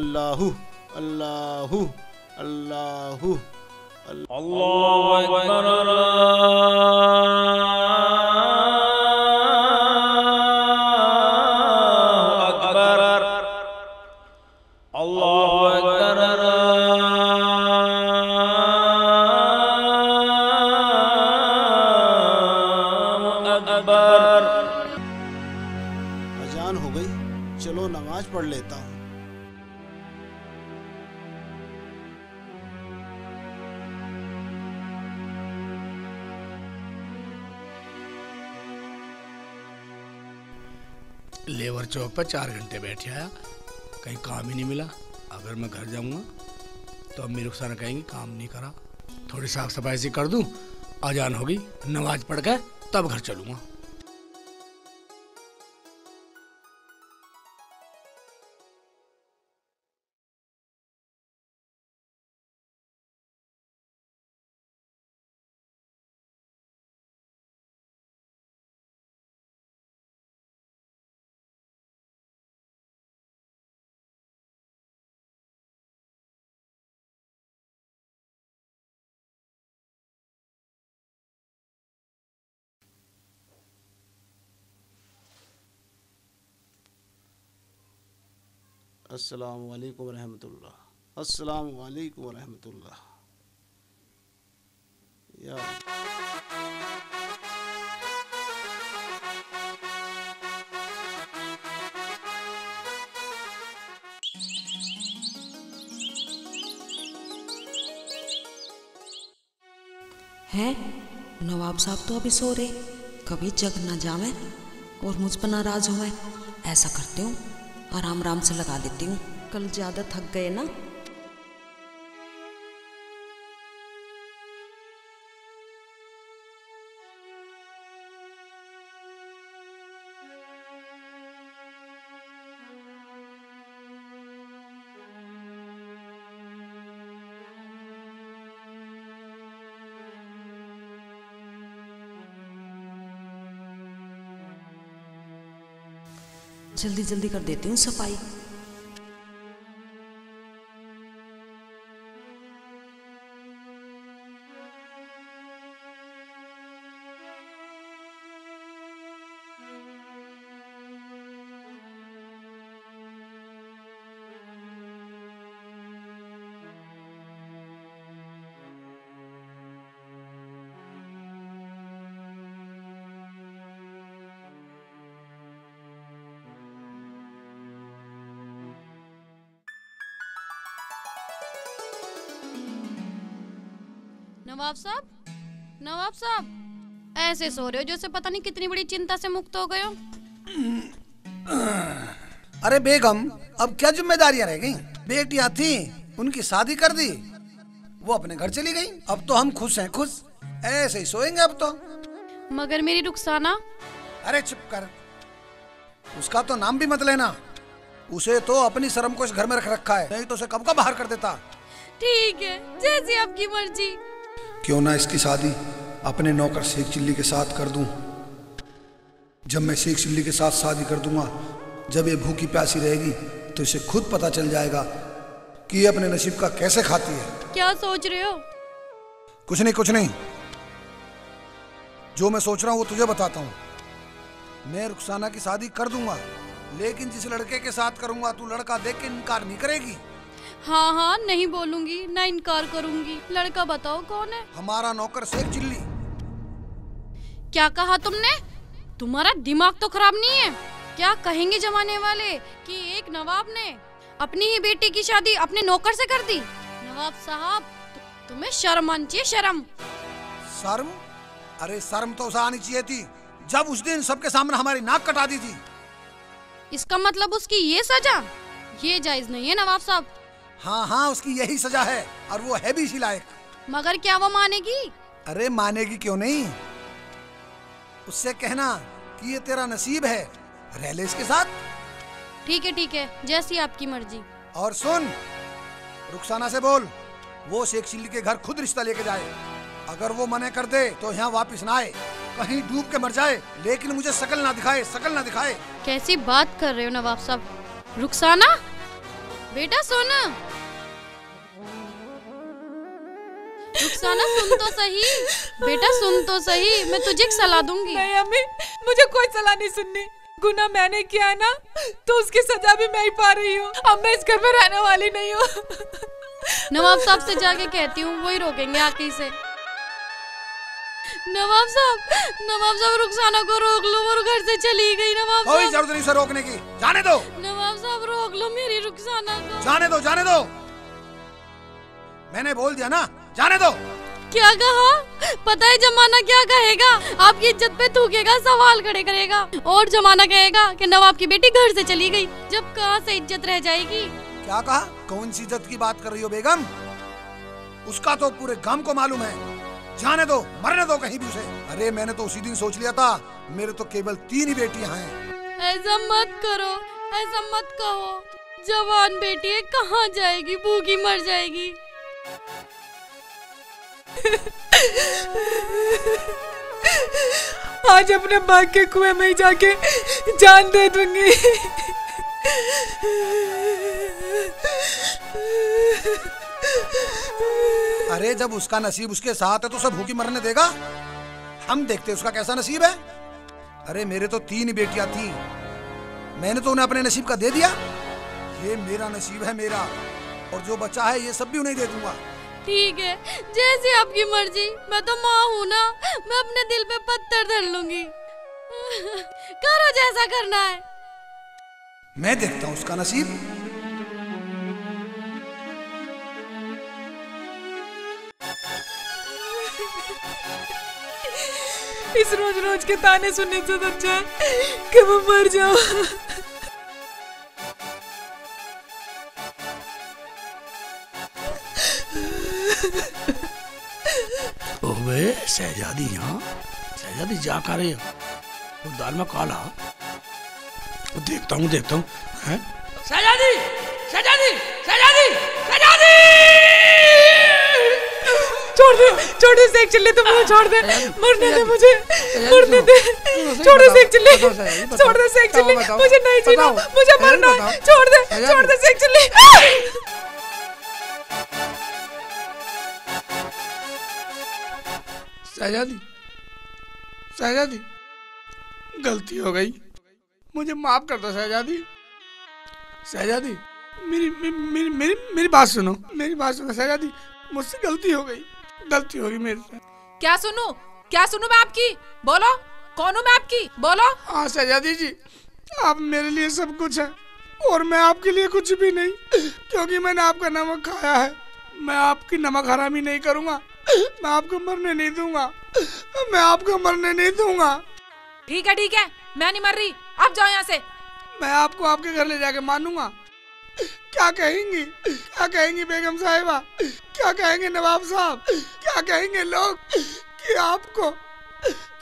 अल्लाहु अल्लाहु अल्लाहु। अल्लाहु अकबर अकबर पर चार घंटे बैठे आया। कहीं काम ही नहीं मिला। अगर मैं घर जाऊँगा तो अब मेरे सारा कहेंगे, काम नहीं करा। थोड़ी साफ़ सफ़ाई से कर दूँ, अजान होगी, नमाज़ पढ़ के तब घर चलूँगा। अस्सलाम वालेकुम रहमतुल्लाह अस्सलाम वालेकुम रहमतुल्लाह या हैं? नवाब साहब तो अभी सो रहे। कभी जग ना जावे और मुझ पर नाराज़ हो ऐसा करते हूँ? आराम आराम से लगा लेती हूँ। कल ज़्यादा थक गए ना? जल्दी जल्दी कर देती हूँ सफ़ाई। नवाब साहब नवाब साहब ऐसे सो रहे हो जैसे पता नहीं कितनी बड़ी चिंता से मुक्त हो गए हो। अरे बेगम अब क्या जिम्मेदारियाँ रह गई? बेटियाँ थी उनकी शादी कर दी वो अपने घर चली गई। अब तो हम खुश हैं खुश। ऐसे ही सोएँगे अब तो। मगर मेरी रुखसाना। अरे चुप कर। उसका तो नाम भी मत लेना। उसे तो अपनी शर्म को इस घर में रख रखा है। नहीं तो उसे कब का बाहर कर देता? ठीक है जैसी आपकी मर्ज़ी। क्यों ना इसकी शादी अपने नौकर शेख चिल्ली के साथ कर दूँ? जब मैं शेख चिल्ली के साथ शादी कर दूँगा जब ये भूखी प्यासी रहेगी तो इसे खुद पता चल जाएगा कि ये अपने नसीब का कैसे खाती है। क्या सोच रहे हो? कुछ नहीं कुछ नहीं। जो मैं सोच रहा हूँ वो तुझे बताता हूँ। मैं रुखसाना की शादी कर दूँगा लेकिन जिस लड़के के साथ करूँगा तू लड़का देख के इनकार नहीं करेगी। हाँ हाँ नहीं बोलूँगी ना इनकार करूँगी। लड़का बताओ कौन है? हमारा नौकर शेख चिल्ली। क्या कहा तुमने? तुम्हारा दिमाग तो खराब नहीं है? क्या कहेंगे जमाने वाले कि एक नवाब ने अपनी ही बेटी की शादी अपने नौकर से कर दी? नवाब साहब तुम्हें शर्म आनी चाहिए शर्म। शर्म? अरे शर्म तो उसे आनी चाहिए थी जब उस दिन सबके सामने हमारी नाक कटा दी थी। इसका मतलब उसकी ये सजा? ये जायज़ नहीं है नवाब साहब। हाँ हाँ उसकी यही सजा है और वो है भी इसी लायक मगर क्या वो मानेगी? अरे मानेगी क्यों नहीं? उससे कहना कि ये तेरा नसीब है रह ले इसके साथ। ठीक है ठीक है जैसी आपकी मर्ज़ी। और सुन रुखसाना से बोल वो शेख चिल्ली के घर खुद रिश्ता लेके जाए। अगर वो मने कर दे तो यहाँ वापस ना आए। कहीं डूब के मर जाए लेकिन मुझे शकल ना दिखाए शकल ना दिखाए। कैसी बात कर रहे हो नवाब साहब। रुखसाना? बेटा सुन। रुखसाना सुन तो सही। बेटा सुन तो सही। मैं तुझे एक सलाह दूँगी। नहीं अम्मी मुझे कोई सलाह नहीं सुननी। गुना मैंने किया है ना तो उसकी सजा भी मैं ही पा रही हूँ। अब मैं इस घर में रहने वाली नहीं हूँ। नवाब साहब से जाके कहती हूँ वही रोकेंगे आके इसे नवाब साहब नवाब साहब रुखसाना को रोक लो वो घर से चली गई नवाब कोई ज़रूरत नहीं उसे रोकने की। जाने दो। नवाब साहब रोक लो मेरी रुखसाना को। जाने दो जाने दो। मैंने बोल दिया ना जाने दो। क्या कहा? पता है जमाना क्या कहेगा? आपकी इज़्ज़त पे थूकेगा सवाल खड़े करेगा। और जमाना कहेगा कि नवाब की बेटी घर से चली गई। जब कहाँ से इज़्ज़त रह जाएगी? क्या कहा? कौन सी इज़्ज़त की बात कर रही हो बेगम? उसका तो पूरे गाँव को मालूम है। जाने दो मरने दो कहीं भी उसे। अरे मैंने तो उसी दिन सोच लिया था। मेरे तो केवल तीन ही बेटियाँ हैं। ऐसा मत करो ऐसा मत कहो। जवान बेटी कहाँ जाएगी? भूखी मर जाएगी। आज अपने बाग के कुएँ में ही जाके जान दे दूँगी। अरे, जब उसका नसीब उसके साथ है तो उसे भूखी मरने देगा। हम देखते उसका कैसा नसीब है। अरे, मेरे तो तीन बेटियाँ थी। मैंने तो उन्हें अपने नसीब का दे दिया। ये मेरा नसीब है मेरा, और जो बचा है, ये सब भी उन्हें दे दूँगा। ठीक है जैसी आपकी मर्ज़ी। मैं तो माँ हूँ ना मैं अपने दिल पे पत्थर धर लूँगी। करो जैसा करना है। मैं देखता हूँ उसका नसीब। इस रोज रोज के ताने सुनने से तो अच्छा है कि मैं मर जाऊँ। ओबे शहजादी यहाँ शहजादी जा कर रही है वो दाल में काला वो देखता हूँ देखता हूँ हैं। शहजादी! शहजादी! शहजादी! शहजादी! छोड़ दे छोड़ दे सेक चिल्ले तुम मुझे छोड़ दे। मरने दे मुझे मरने दे। छोड़ दे सेक चिल्ले। छोड़ दे सेक चिल्ले। मुझे नहीं जीना मुझे मरना है। छोड़ दे छोड़ दे सेक चिल्ले। शहजादी शहजादी गलती हो गई। मुझे माफ़ कर दो शहजादी शहजादी मेरी मेरी मेरी मेरी बात सुनो मेरी बात सुनो शहजादी मुझसे गलती हो गई गलती हो गई मेरे से। क्या सुनूं? क्या सुनूं मैं आपकी? बोलो कौन हूँ मैं आपकी? बोलो। हाँ शहजादी जी आप मेरे लिए सब कुछ है और मैं आपके लिए कुछ भी नहीं क्योंकि मैंने आपका नमक खाया है। मैं आपकी नमक हरामी नहीं करूँगा। मैं आपको मरने नहीं दूँगा। मैं आपको मरने नहीं दूँगा। ठीक है ठीक है। मैं नहीं मर रही। आप जाओ यहाँ से। मैं आपको आपके घर ले जाके मानूँगा। क्या कहेंगी? क्या कहेंगी बेगम साहिबा? क्या कहेंगे नवाब साहब? क्या कहेंगे लोग कि आपको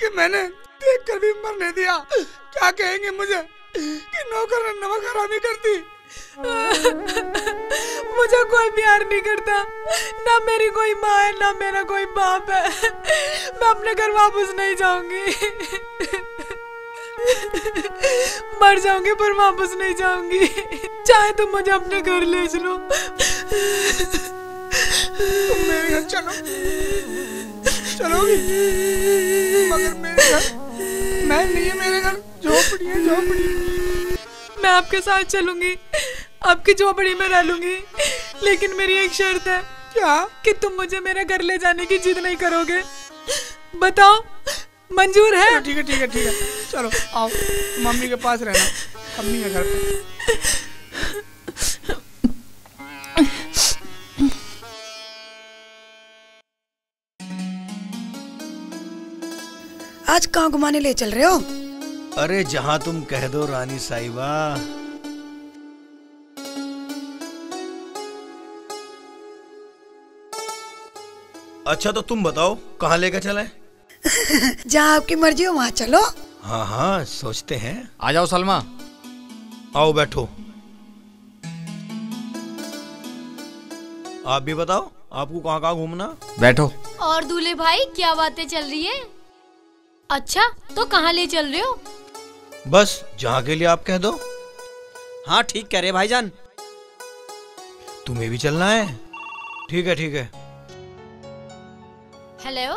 कि मैंने देख कर भी मरने दिया? क्या कहेंगे मुझे कि नौकर ने नमक हरामी कर दी? मुझे कोई प्यार नहीं करता। ना मेरी कोई माँ है, ना मेरा कोई बाप है। मैं अपने घर वापस नहीं जाऊँगी। मर जाऊँगी पर वापस नहीं जाऊँगी। चाहे तुम मुझे अपने घर ले चलो। मेरे घर चलो। चलोगी? मगर मेरे घर मैं नहीं मेरे घर। झोपड़ी है झोपड़ी मैं आपके साथ चलूँगी। आपकी झोपड़ी में रह लूँगी। लेकिन मेरी एक शर्त है। क्या? कि तुम मुझे मेरे घर ले जाने की जिद नहीं करोगे। बताओ मंजूर है? ठीक है ठीक है ठीक है। चलो आओ। मम्मी के पास रहना। अम्मी है घर पे। आज कहाँ घुमाने ले चल रहे हो? अरे जहाँ तुम कह दो रानी साहिबा अच्छा तो तुम बताओ कहाँ लेकर चले? जहाँ आपकी मर्ज़ी हो वहाँ चलो। हाँ हाँ सोचते हैं। आ जाओ सलमा। आओ बैठो। आप भी बताओ आपको कहाँ कहाँ घूमना? बैठो। और दूल्हे भाई क्या बातें चल रही है? अच्छा तो कहाँ ले चल रहे हो? बस जहाँ के लिए आप कह दो। हाँ ठीक कह रहे भाईजान। तुम्हें भी चलना है? ठीक है ठीक है। हेलो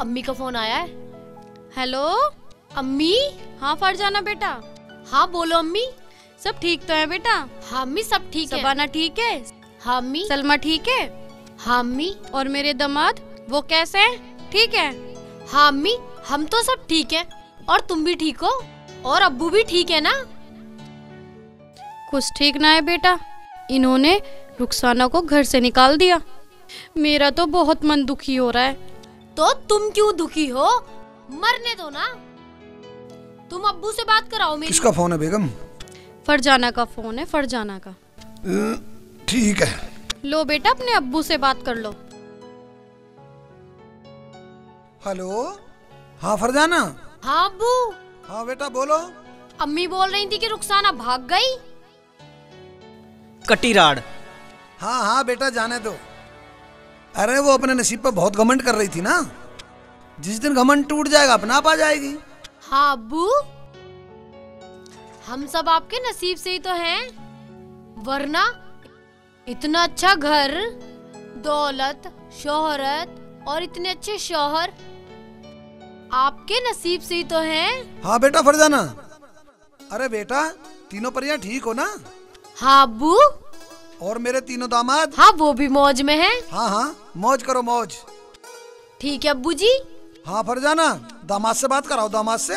अम्मी का फ़ोन आया है। हेलो अम्मी? हाँ फरजाना बेटा। हाँ बोलो अम्मी। सब ठीक तो है बेटा? हाँ अम्मी सब ठीक है। सबाना ठीक है? हाँ अम्मी। सलमा ठीक है? हाँ अम्मी। और मेरे दामाद वो कैसे हैं? ठीक है? हाँ अम्मी। हम तो सब ठीक है और तुम भी ठीक हो और अब्बू भी ठीक है ना? कुछ ठीक ना है बेटा। इन्होंने रुखसाना को घर से निकाल दिया। मेरा तो बहुत मन दुखी हो रहा है। तो तुम क्यों दुखी हो? मरने दो ना। तुम अब्बू से बात कराओ मेरी। किसका फ़ोन है बेगम? फरजाना का फ़ोन है फरजाना का। ठीक है। लो बेटा अपने अब्बू से बात कर लो। हेलो? हाँ फरजाना। हाँ अब्बू। हाँ बेटा बोलो। अम्मी बोल रही थी कि रुखसाना भाग गई। कटी राड़ हाँ हाँ बेटा जाने दो। अरे वो अपने नसीब पर बहुत घमंड कर रही थी ना? जिस दिन घमंड टूट जाएगा अपना आप आ जाएगी। हाँ अब्बू। हम सब आपके नसीब से ही तो हैं। वरना इतना अच्छा घर दौलत शोहरत और इतने अच्छे शौहर आपके नसीब से ही तो है। हाँ बेटा फरजाना। अरे बेटा तीनों परियाँ ठीक हो ना? हाँ अब्बू। और मेरे तीनों दामाद? हाँ वो भी मौज में है। हाँ हाँ मौज करो मौज। ठीक है अबू जी। हाँ फरजाना दामाद से बात कराओ दामाद से।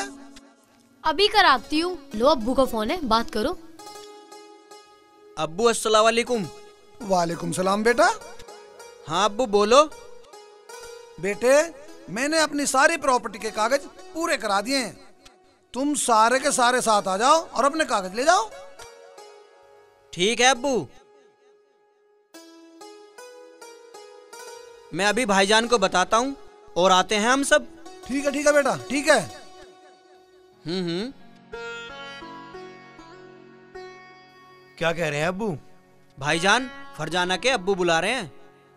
अभी कराती हूँ। लो अबू का फ़ोन है बात करो। अबू अस्सलाम वालेकुम। वालेकुम सलाम बेटा। हाँ अब्बू बोलो। बेटे मैंने अपनी सारी प्रॉपर्टी के कागज़ पूरे करा दिए हैं। तुम सारे के सारे साथ आ जाओ और अपने कागज़ ले जाओ। ठीक है अब्बू। मैं अभी भाईजान को बताता हूँ और आते हैं हम सब। ठीक है ठीक है बेटा ठीक है। हम्म हम्म। क्या कह रहे हैं अब्बू? भाईजान फरजाना के अब्बू बुला रहे हैं।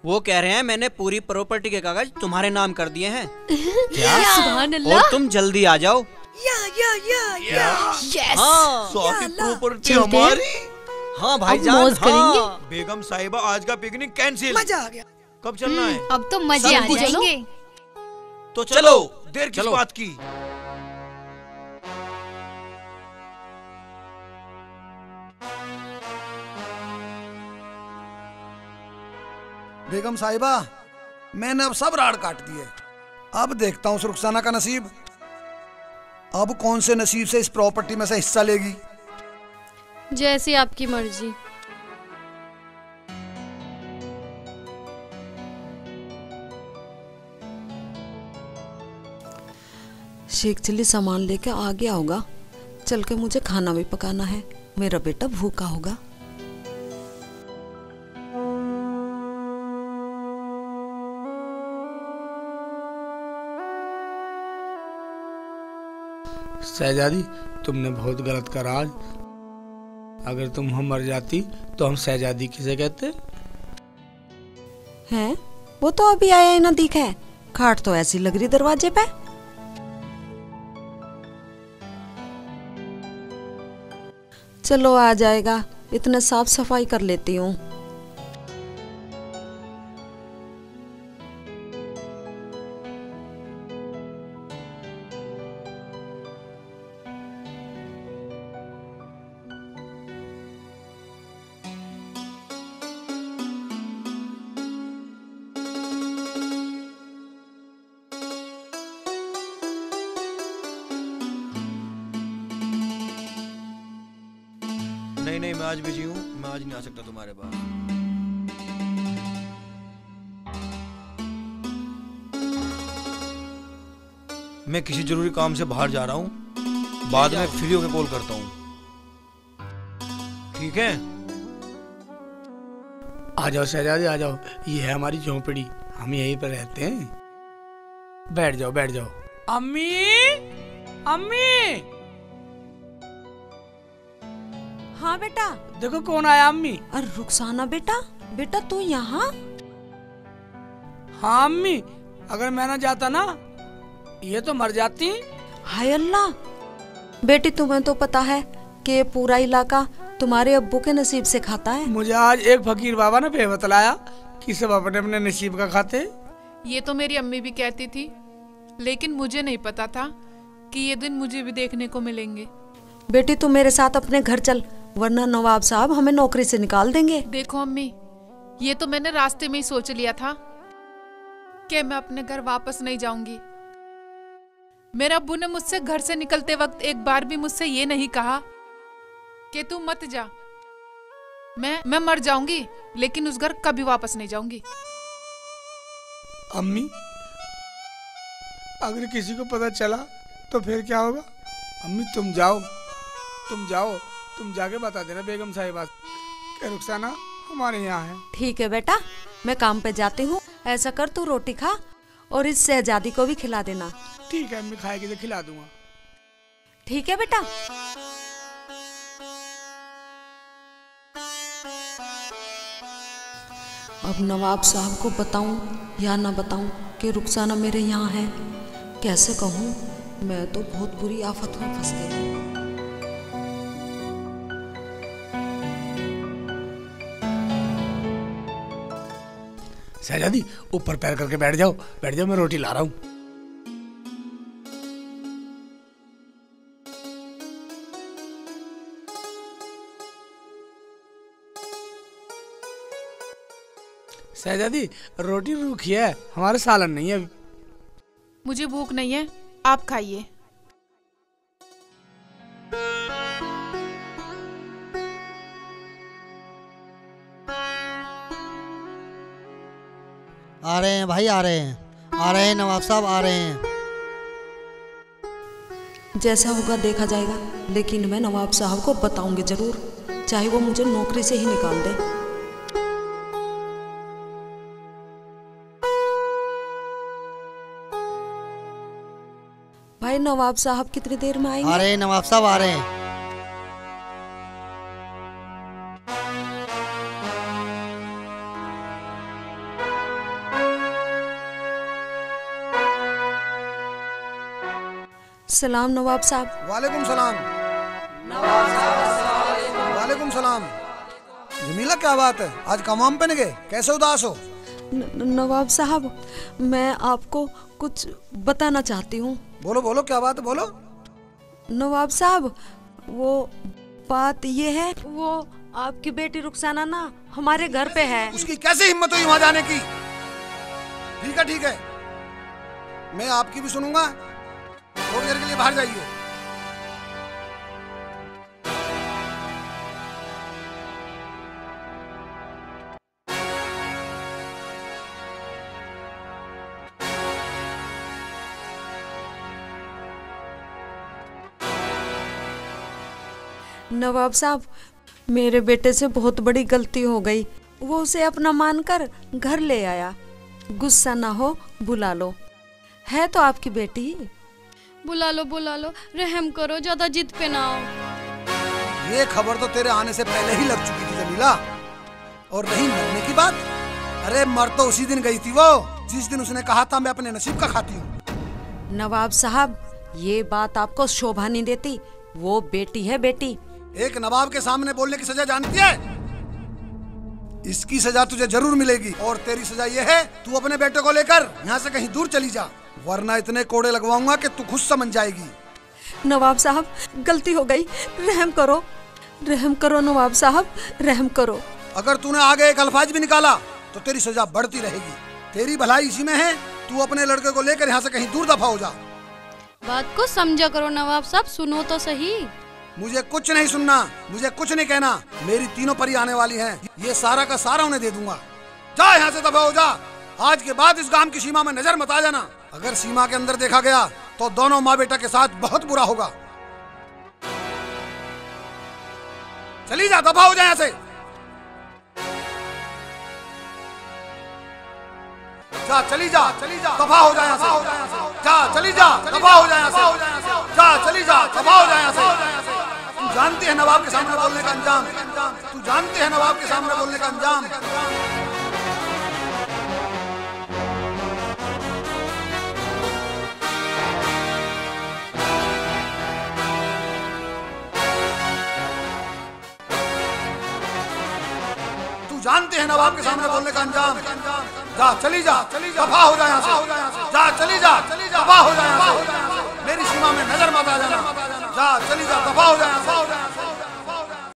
वो कह रहे हैं मैंने पूरी प्रॉपर्टी के कागज़ तुम्हारे नाम कर दिए हैं। क्या? सुभान अल्लाह और तुम जल्दी आ जाओ। या या या या। यस हाँ। सारी प्रॉपर्टी हैं। हमारी। हाँ मौज करेंगे। हाँ। बेगम साहिबा आज का पिकनिक कैंसिल मज़ा आ गया। कब चलना है? अब तो मज़े आ जाएँगे। तो चलो। देर किस चलो। बात की? बेगम साहिबा मैंने अब सब राड़ काट दिए। अब देखता हूँ रुखसाना का नसीब। अब कौन से नसीब से इस प्रॉपर्टी में से हिस्सा लेगी? जैसी आपकी मर्ज़ी। शेख चिल्ली सामान लेके आ गया होगा चल के मुझे खाना भी पकाना है। मेरा बेटा भूखा होगा। शहजादी तुमने बहुत गलत करा आज। अगर तुम हम मर जाती तो हम शहजादी किसे कहते? हैं? वो तो अभी आया ही ना दिखा है। खाट तो ऐसी लग रही दरवाजे पे। चलो आ जाएगा। इतने साफ़ सफ़ाई कर लेती हूँ। सकता तुम्हारे पास? मैं किसी ज़रूरी काम से बाहर जा रहा हूँ। बाद में फ्री होकर कॉल करता हूँ। ठीक है? आ जाओ शहजादी आ जाओ। ये है हमारी झोंपड़ी। हम यहीं पर रहते हैं। बैठ जाओ बैठ जाओ। अम्मी? अम्मी? हाँ बेटा। देखो कौन आया अम्मी। अरे रुखसाना बेटा। बेटा तू यहाँ? हाँ अम्मी अगर मैं ना जाता ना ये तो मर जाती। हाय अल्लाह। बेटी तुम्हें तो पता है कि ये पूरा इलाका तुम्हारे अब्बू के नसीब से खाता है। मुझे आज एक फकीर बाबा ने बे बतलाया कि सब अपने अपने नसीब का खाते। ये तो मेरी अम्मी भी कहती थी लेकिन मुझे नहीं पता था कि ये दिन मुझे भी देखने को मिलेंगे। बेटी तू मेरे साथ अपने घर चल। वरना नवाब साहब हमें नौकरी से निकाल देंगे। देखो अम्मी ये तो मैंने रास्ते में ही सोच लिया था कि मैं अपने घर वापस नहीं जाऊँगी। मेरे अब्बू ने मुझसे घर से निकलते वक्त एक बार भी मुझसे ये नहीं कहा कि तू मत जा। मैं मैं मर जाऊँगी लेकिन उस घर कभी वापस नहीं जाऊँगी। अम्मी अगर किसी को पता चला तो फिर क्या होगा? अम्मी तुम जाओ तुम जाओ। तुम जाके बता देना बेगम साहिबा कि रुखसाना हमारे यहाँ है। ठीक है बेटा मैं काम पे जाती हूँ। ऐसा कर तू रोटी खा और इस शहजादी को भी खिला देना। ठीक है अम्मी खाएगी तो खिला दूँगा। ठीक है बेटा। अब नवाब साहब को बताऊँ या ना बताऊँ कि रुखसाना मेरे यहाँ है कैसे कहूँ? मैं तो बहुत बुरी आफत में फंस गई। शहजादी ऊपर पैर करके बैठ जाओ बैठ जाओ, मैं रोटी ला रहा हूँ। शहजादी रोटी रूखी है, हमारे सालन नहीं है मुझे भूख नहीं है, आप खाइए। भाई आ रहे हैं। आ रहे हैं नवाब साहब आ रहे हैं। जैसा होगा देखा जाएगा लेकिन मैं नवाब साहब को बताऊँगी ज़रूर। चाहे वो मुझे नौकरी से ही निकाल दे। भाई नवाब साहब कितनी देर में आएँगे? आ रहे नवाब साहब आ रहे हैं। सलाम नवाब साहब। वालेकुम सलाम। वालेकुम सलाम। जमीला क्या बात है? आज कमाम पे गए? कैसे उदास हो? न- न- नवाब साहब मैं आपको कुछ बताना चाहती हूँ। बोलो बोलो क्या बात है? बोलो। नवाब साहब वो बात ये है वो आपकी बेटी रुखसाना ना हमारे घर पे है। उसकी कैसे हिम्मत हुई वहाँ जाने की? ठीक है ठीक है। मैं आपकी भी सुनूँगा। थोड़ी देर के लिए बाहर जाइए। नवाब साहब, मेरे बेटे से बहुत बड़ी गलती हो गई। वो उसे अपना मानकर घर ले आया। गुस्सा ना हो, बुला लो। है तो आपकी बेटी? ही बुला लो बुला लो। रहम करो ज़्यादा जिद पे ना आओ। ये खबर तो तेरे आने से पहले ही लग चुकी थी जमीला। और रही मरने की बात? अरे मर तो उसी दिन गई थी वो जिस दिन उसने कहा था मैं अपने नसीब का खाती हूँ। नवाब साहब ये बात आपको शोभा नहीं देती। वो बेटी है बेटी। एक नवाब के सामने बोलने की सजा जानती है? इसकी सजा तुझे ज़रूर मिलेगी। और तेरी सजा ये है तू अपने बेटे को लेकर यहाँ से कहीं दूर चली जा। वरना इतने कोड़े लगवाऊँगा कि तू खुद समझ जाएगी। नवाब साहब गलती हो गई। रहम करो। रहम करो नवाब साहब रहम करो। अगर तूने आगे एक अल्फाज भी निकाला तो तेरी सजा बढ़ती रहेगी। तेरी भलाई इसी में है। तू अपने लड़के को लेकर यहाँ से कहीं दूर दफ़ा हो जा। बात को समझा करो नवाब साहब सुनो तो सही। मुझे कुछ नहीं सुनना मुझे कुछ नहीं कहना। मेरी तीनों परी आने वाली हैं। ये सारा का सारा उन्हें दे दूँगा। जा यहाँ से दफ़ा हो जा। आज के बाद इस गाँव की सीमा में नज़र मत आ जाना। अगर सीमा के अंदर देखा गया तो दोनों माँ बेटा के साथ बहुत बुरा होगा। चली जा, दफ़ा हो जाए यहाँ से। जा, चली जा चली जा। दफ़ा हो जा यहाँ से। जा, चली जा, दफ़ा हो जा यहाँ से। जा, चली जा, दफ़ा हो जाए यहाँ से। तू जानती है नवाब के सामने बोलने का अंजाम। तू जानती है नवाब के सामने बोलने का अंजाम। जानते हैं नवाब के सामने बोलने का अंजाम। जा, चली जा। चली जा हो जा यहाँ से। जा, चली जा। हो जा यहाँ से। मेरी सीमा में नज़र मत आ जाना। जा, चली जा। दफ़ा हो जाए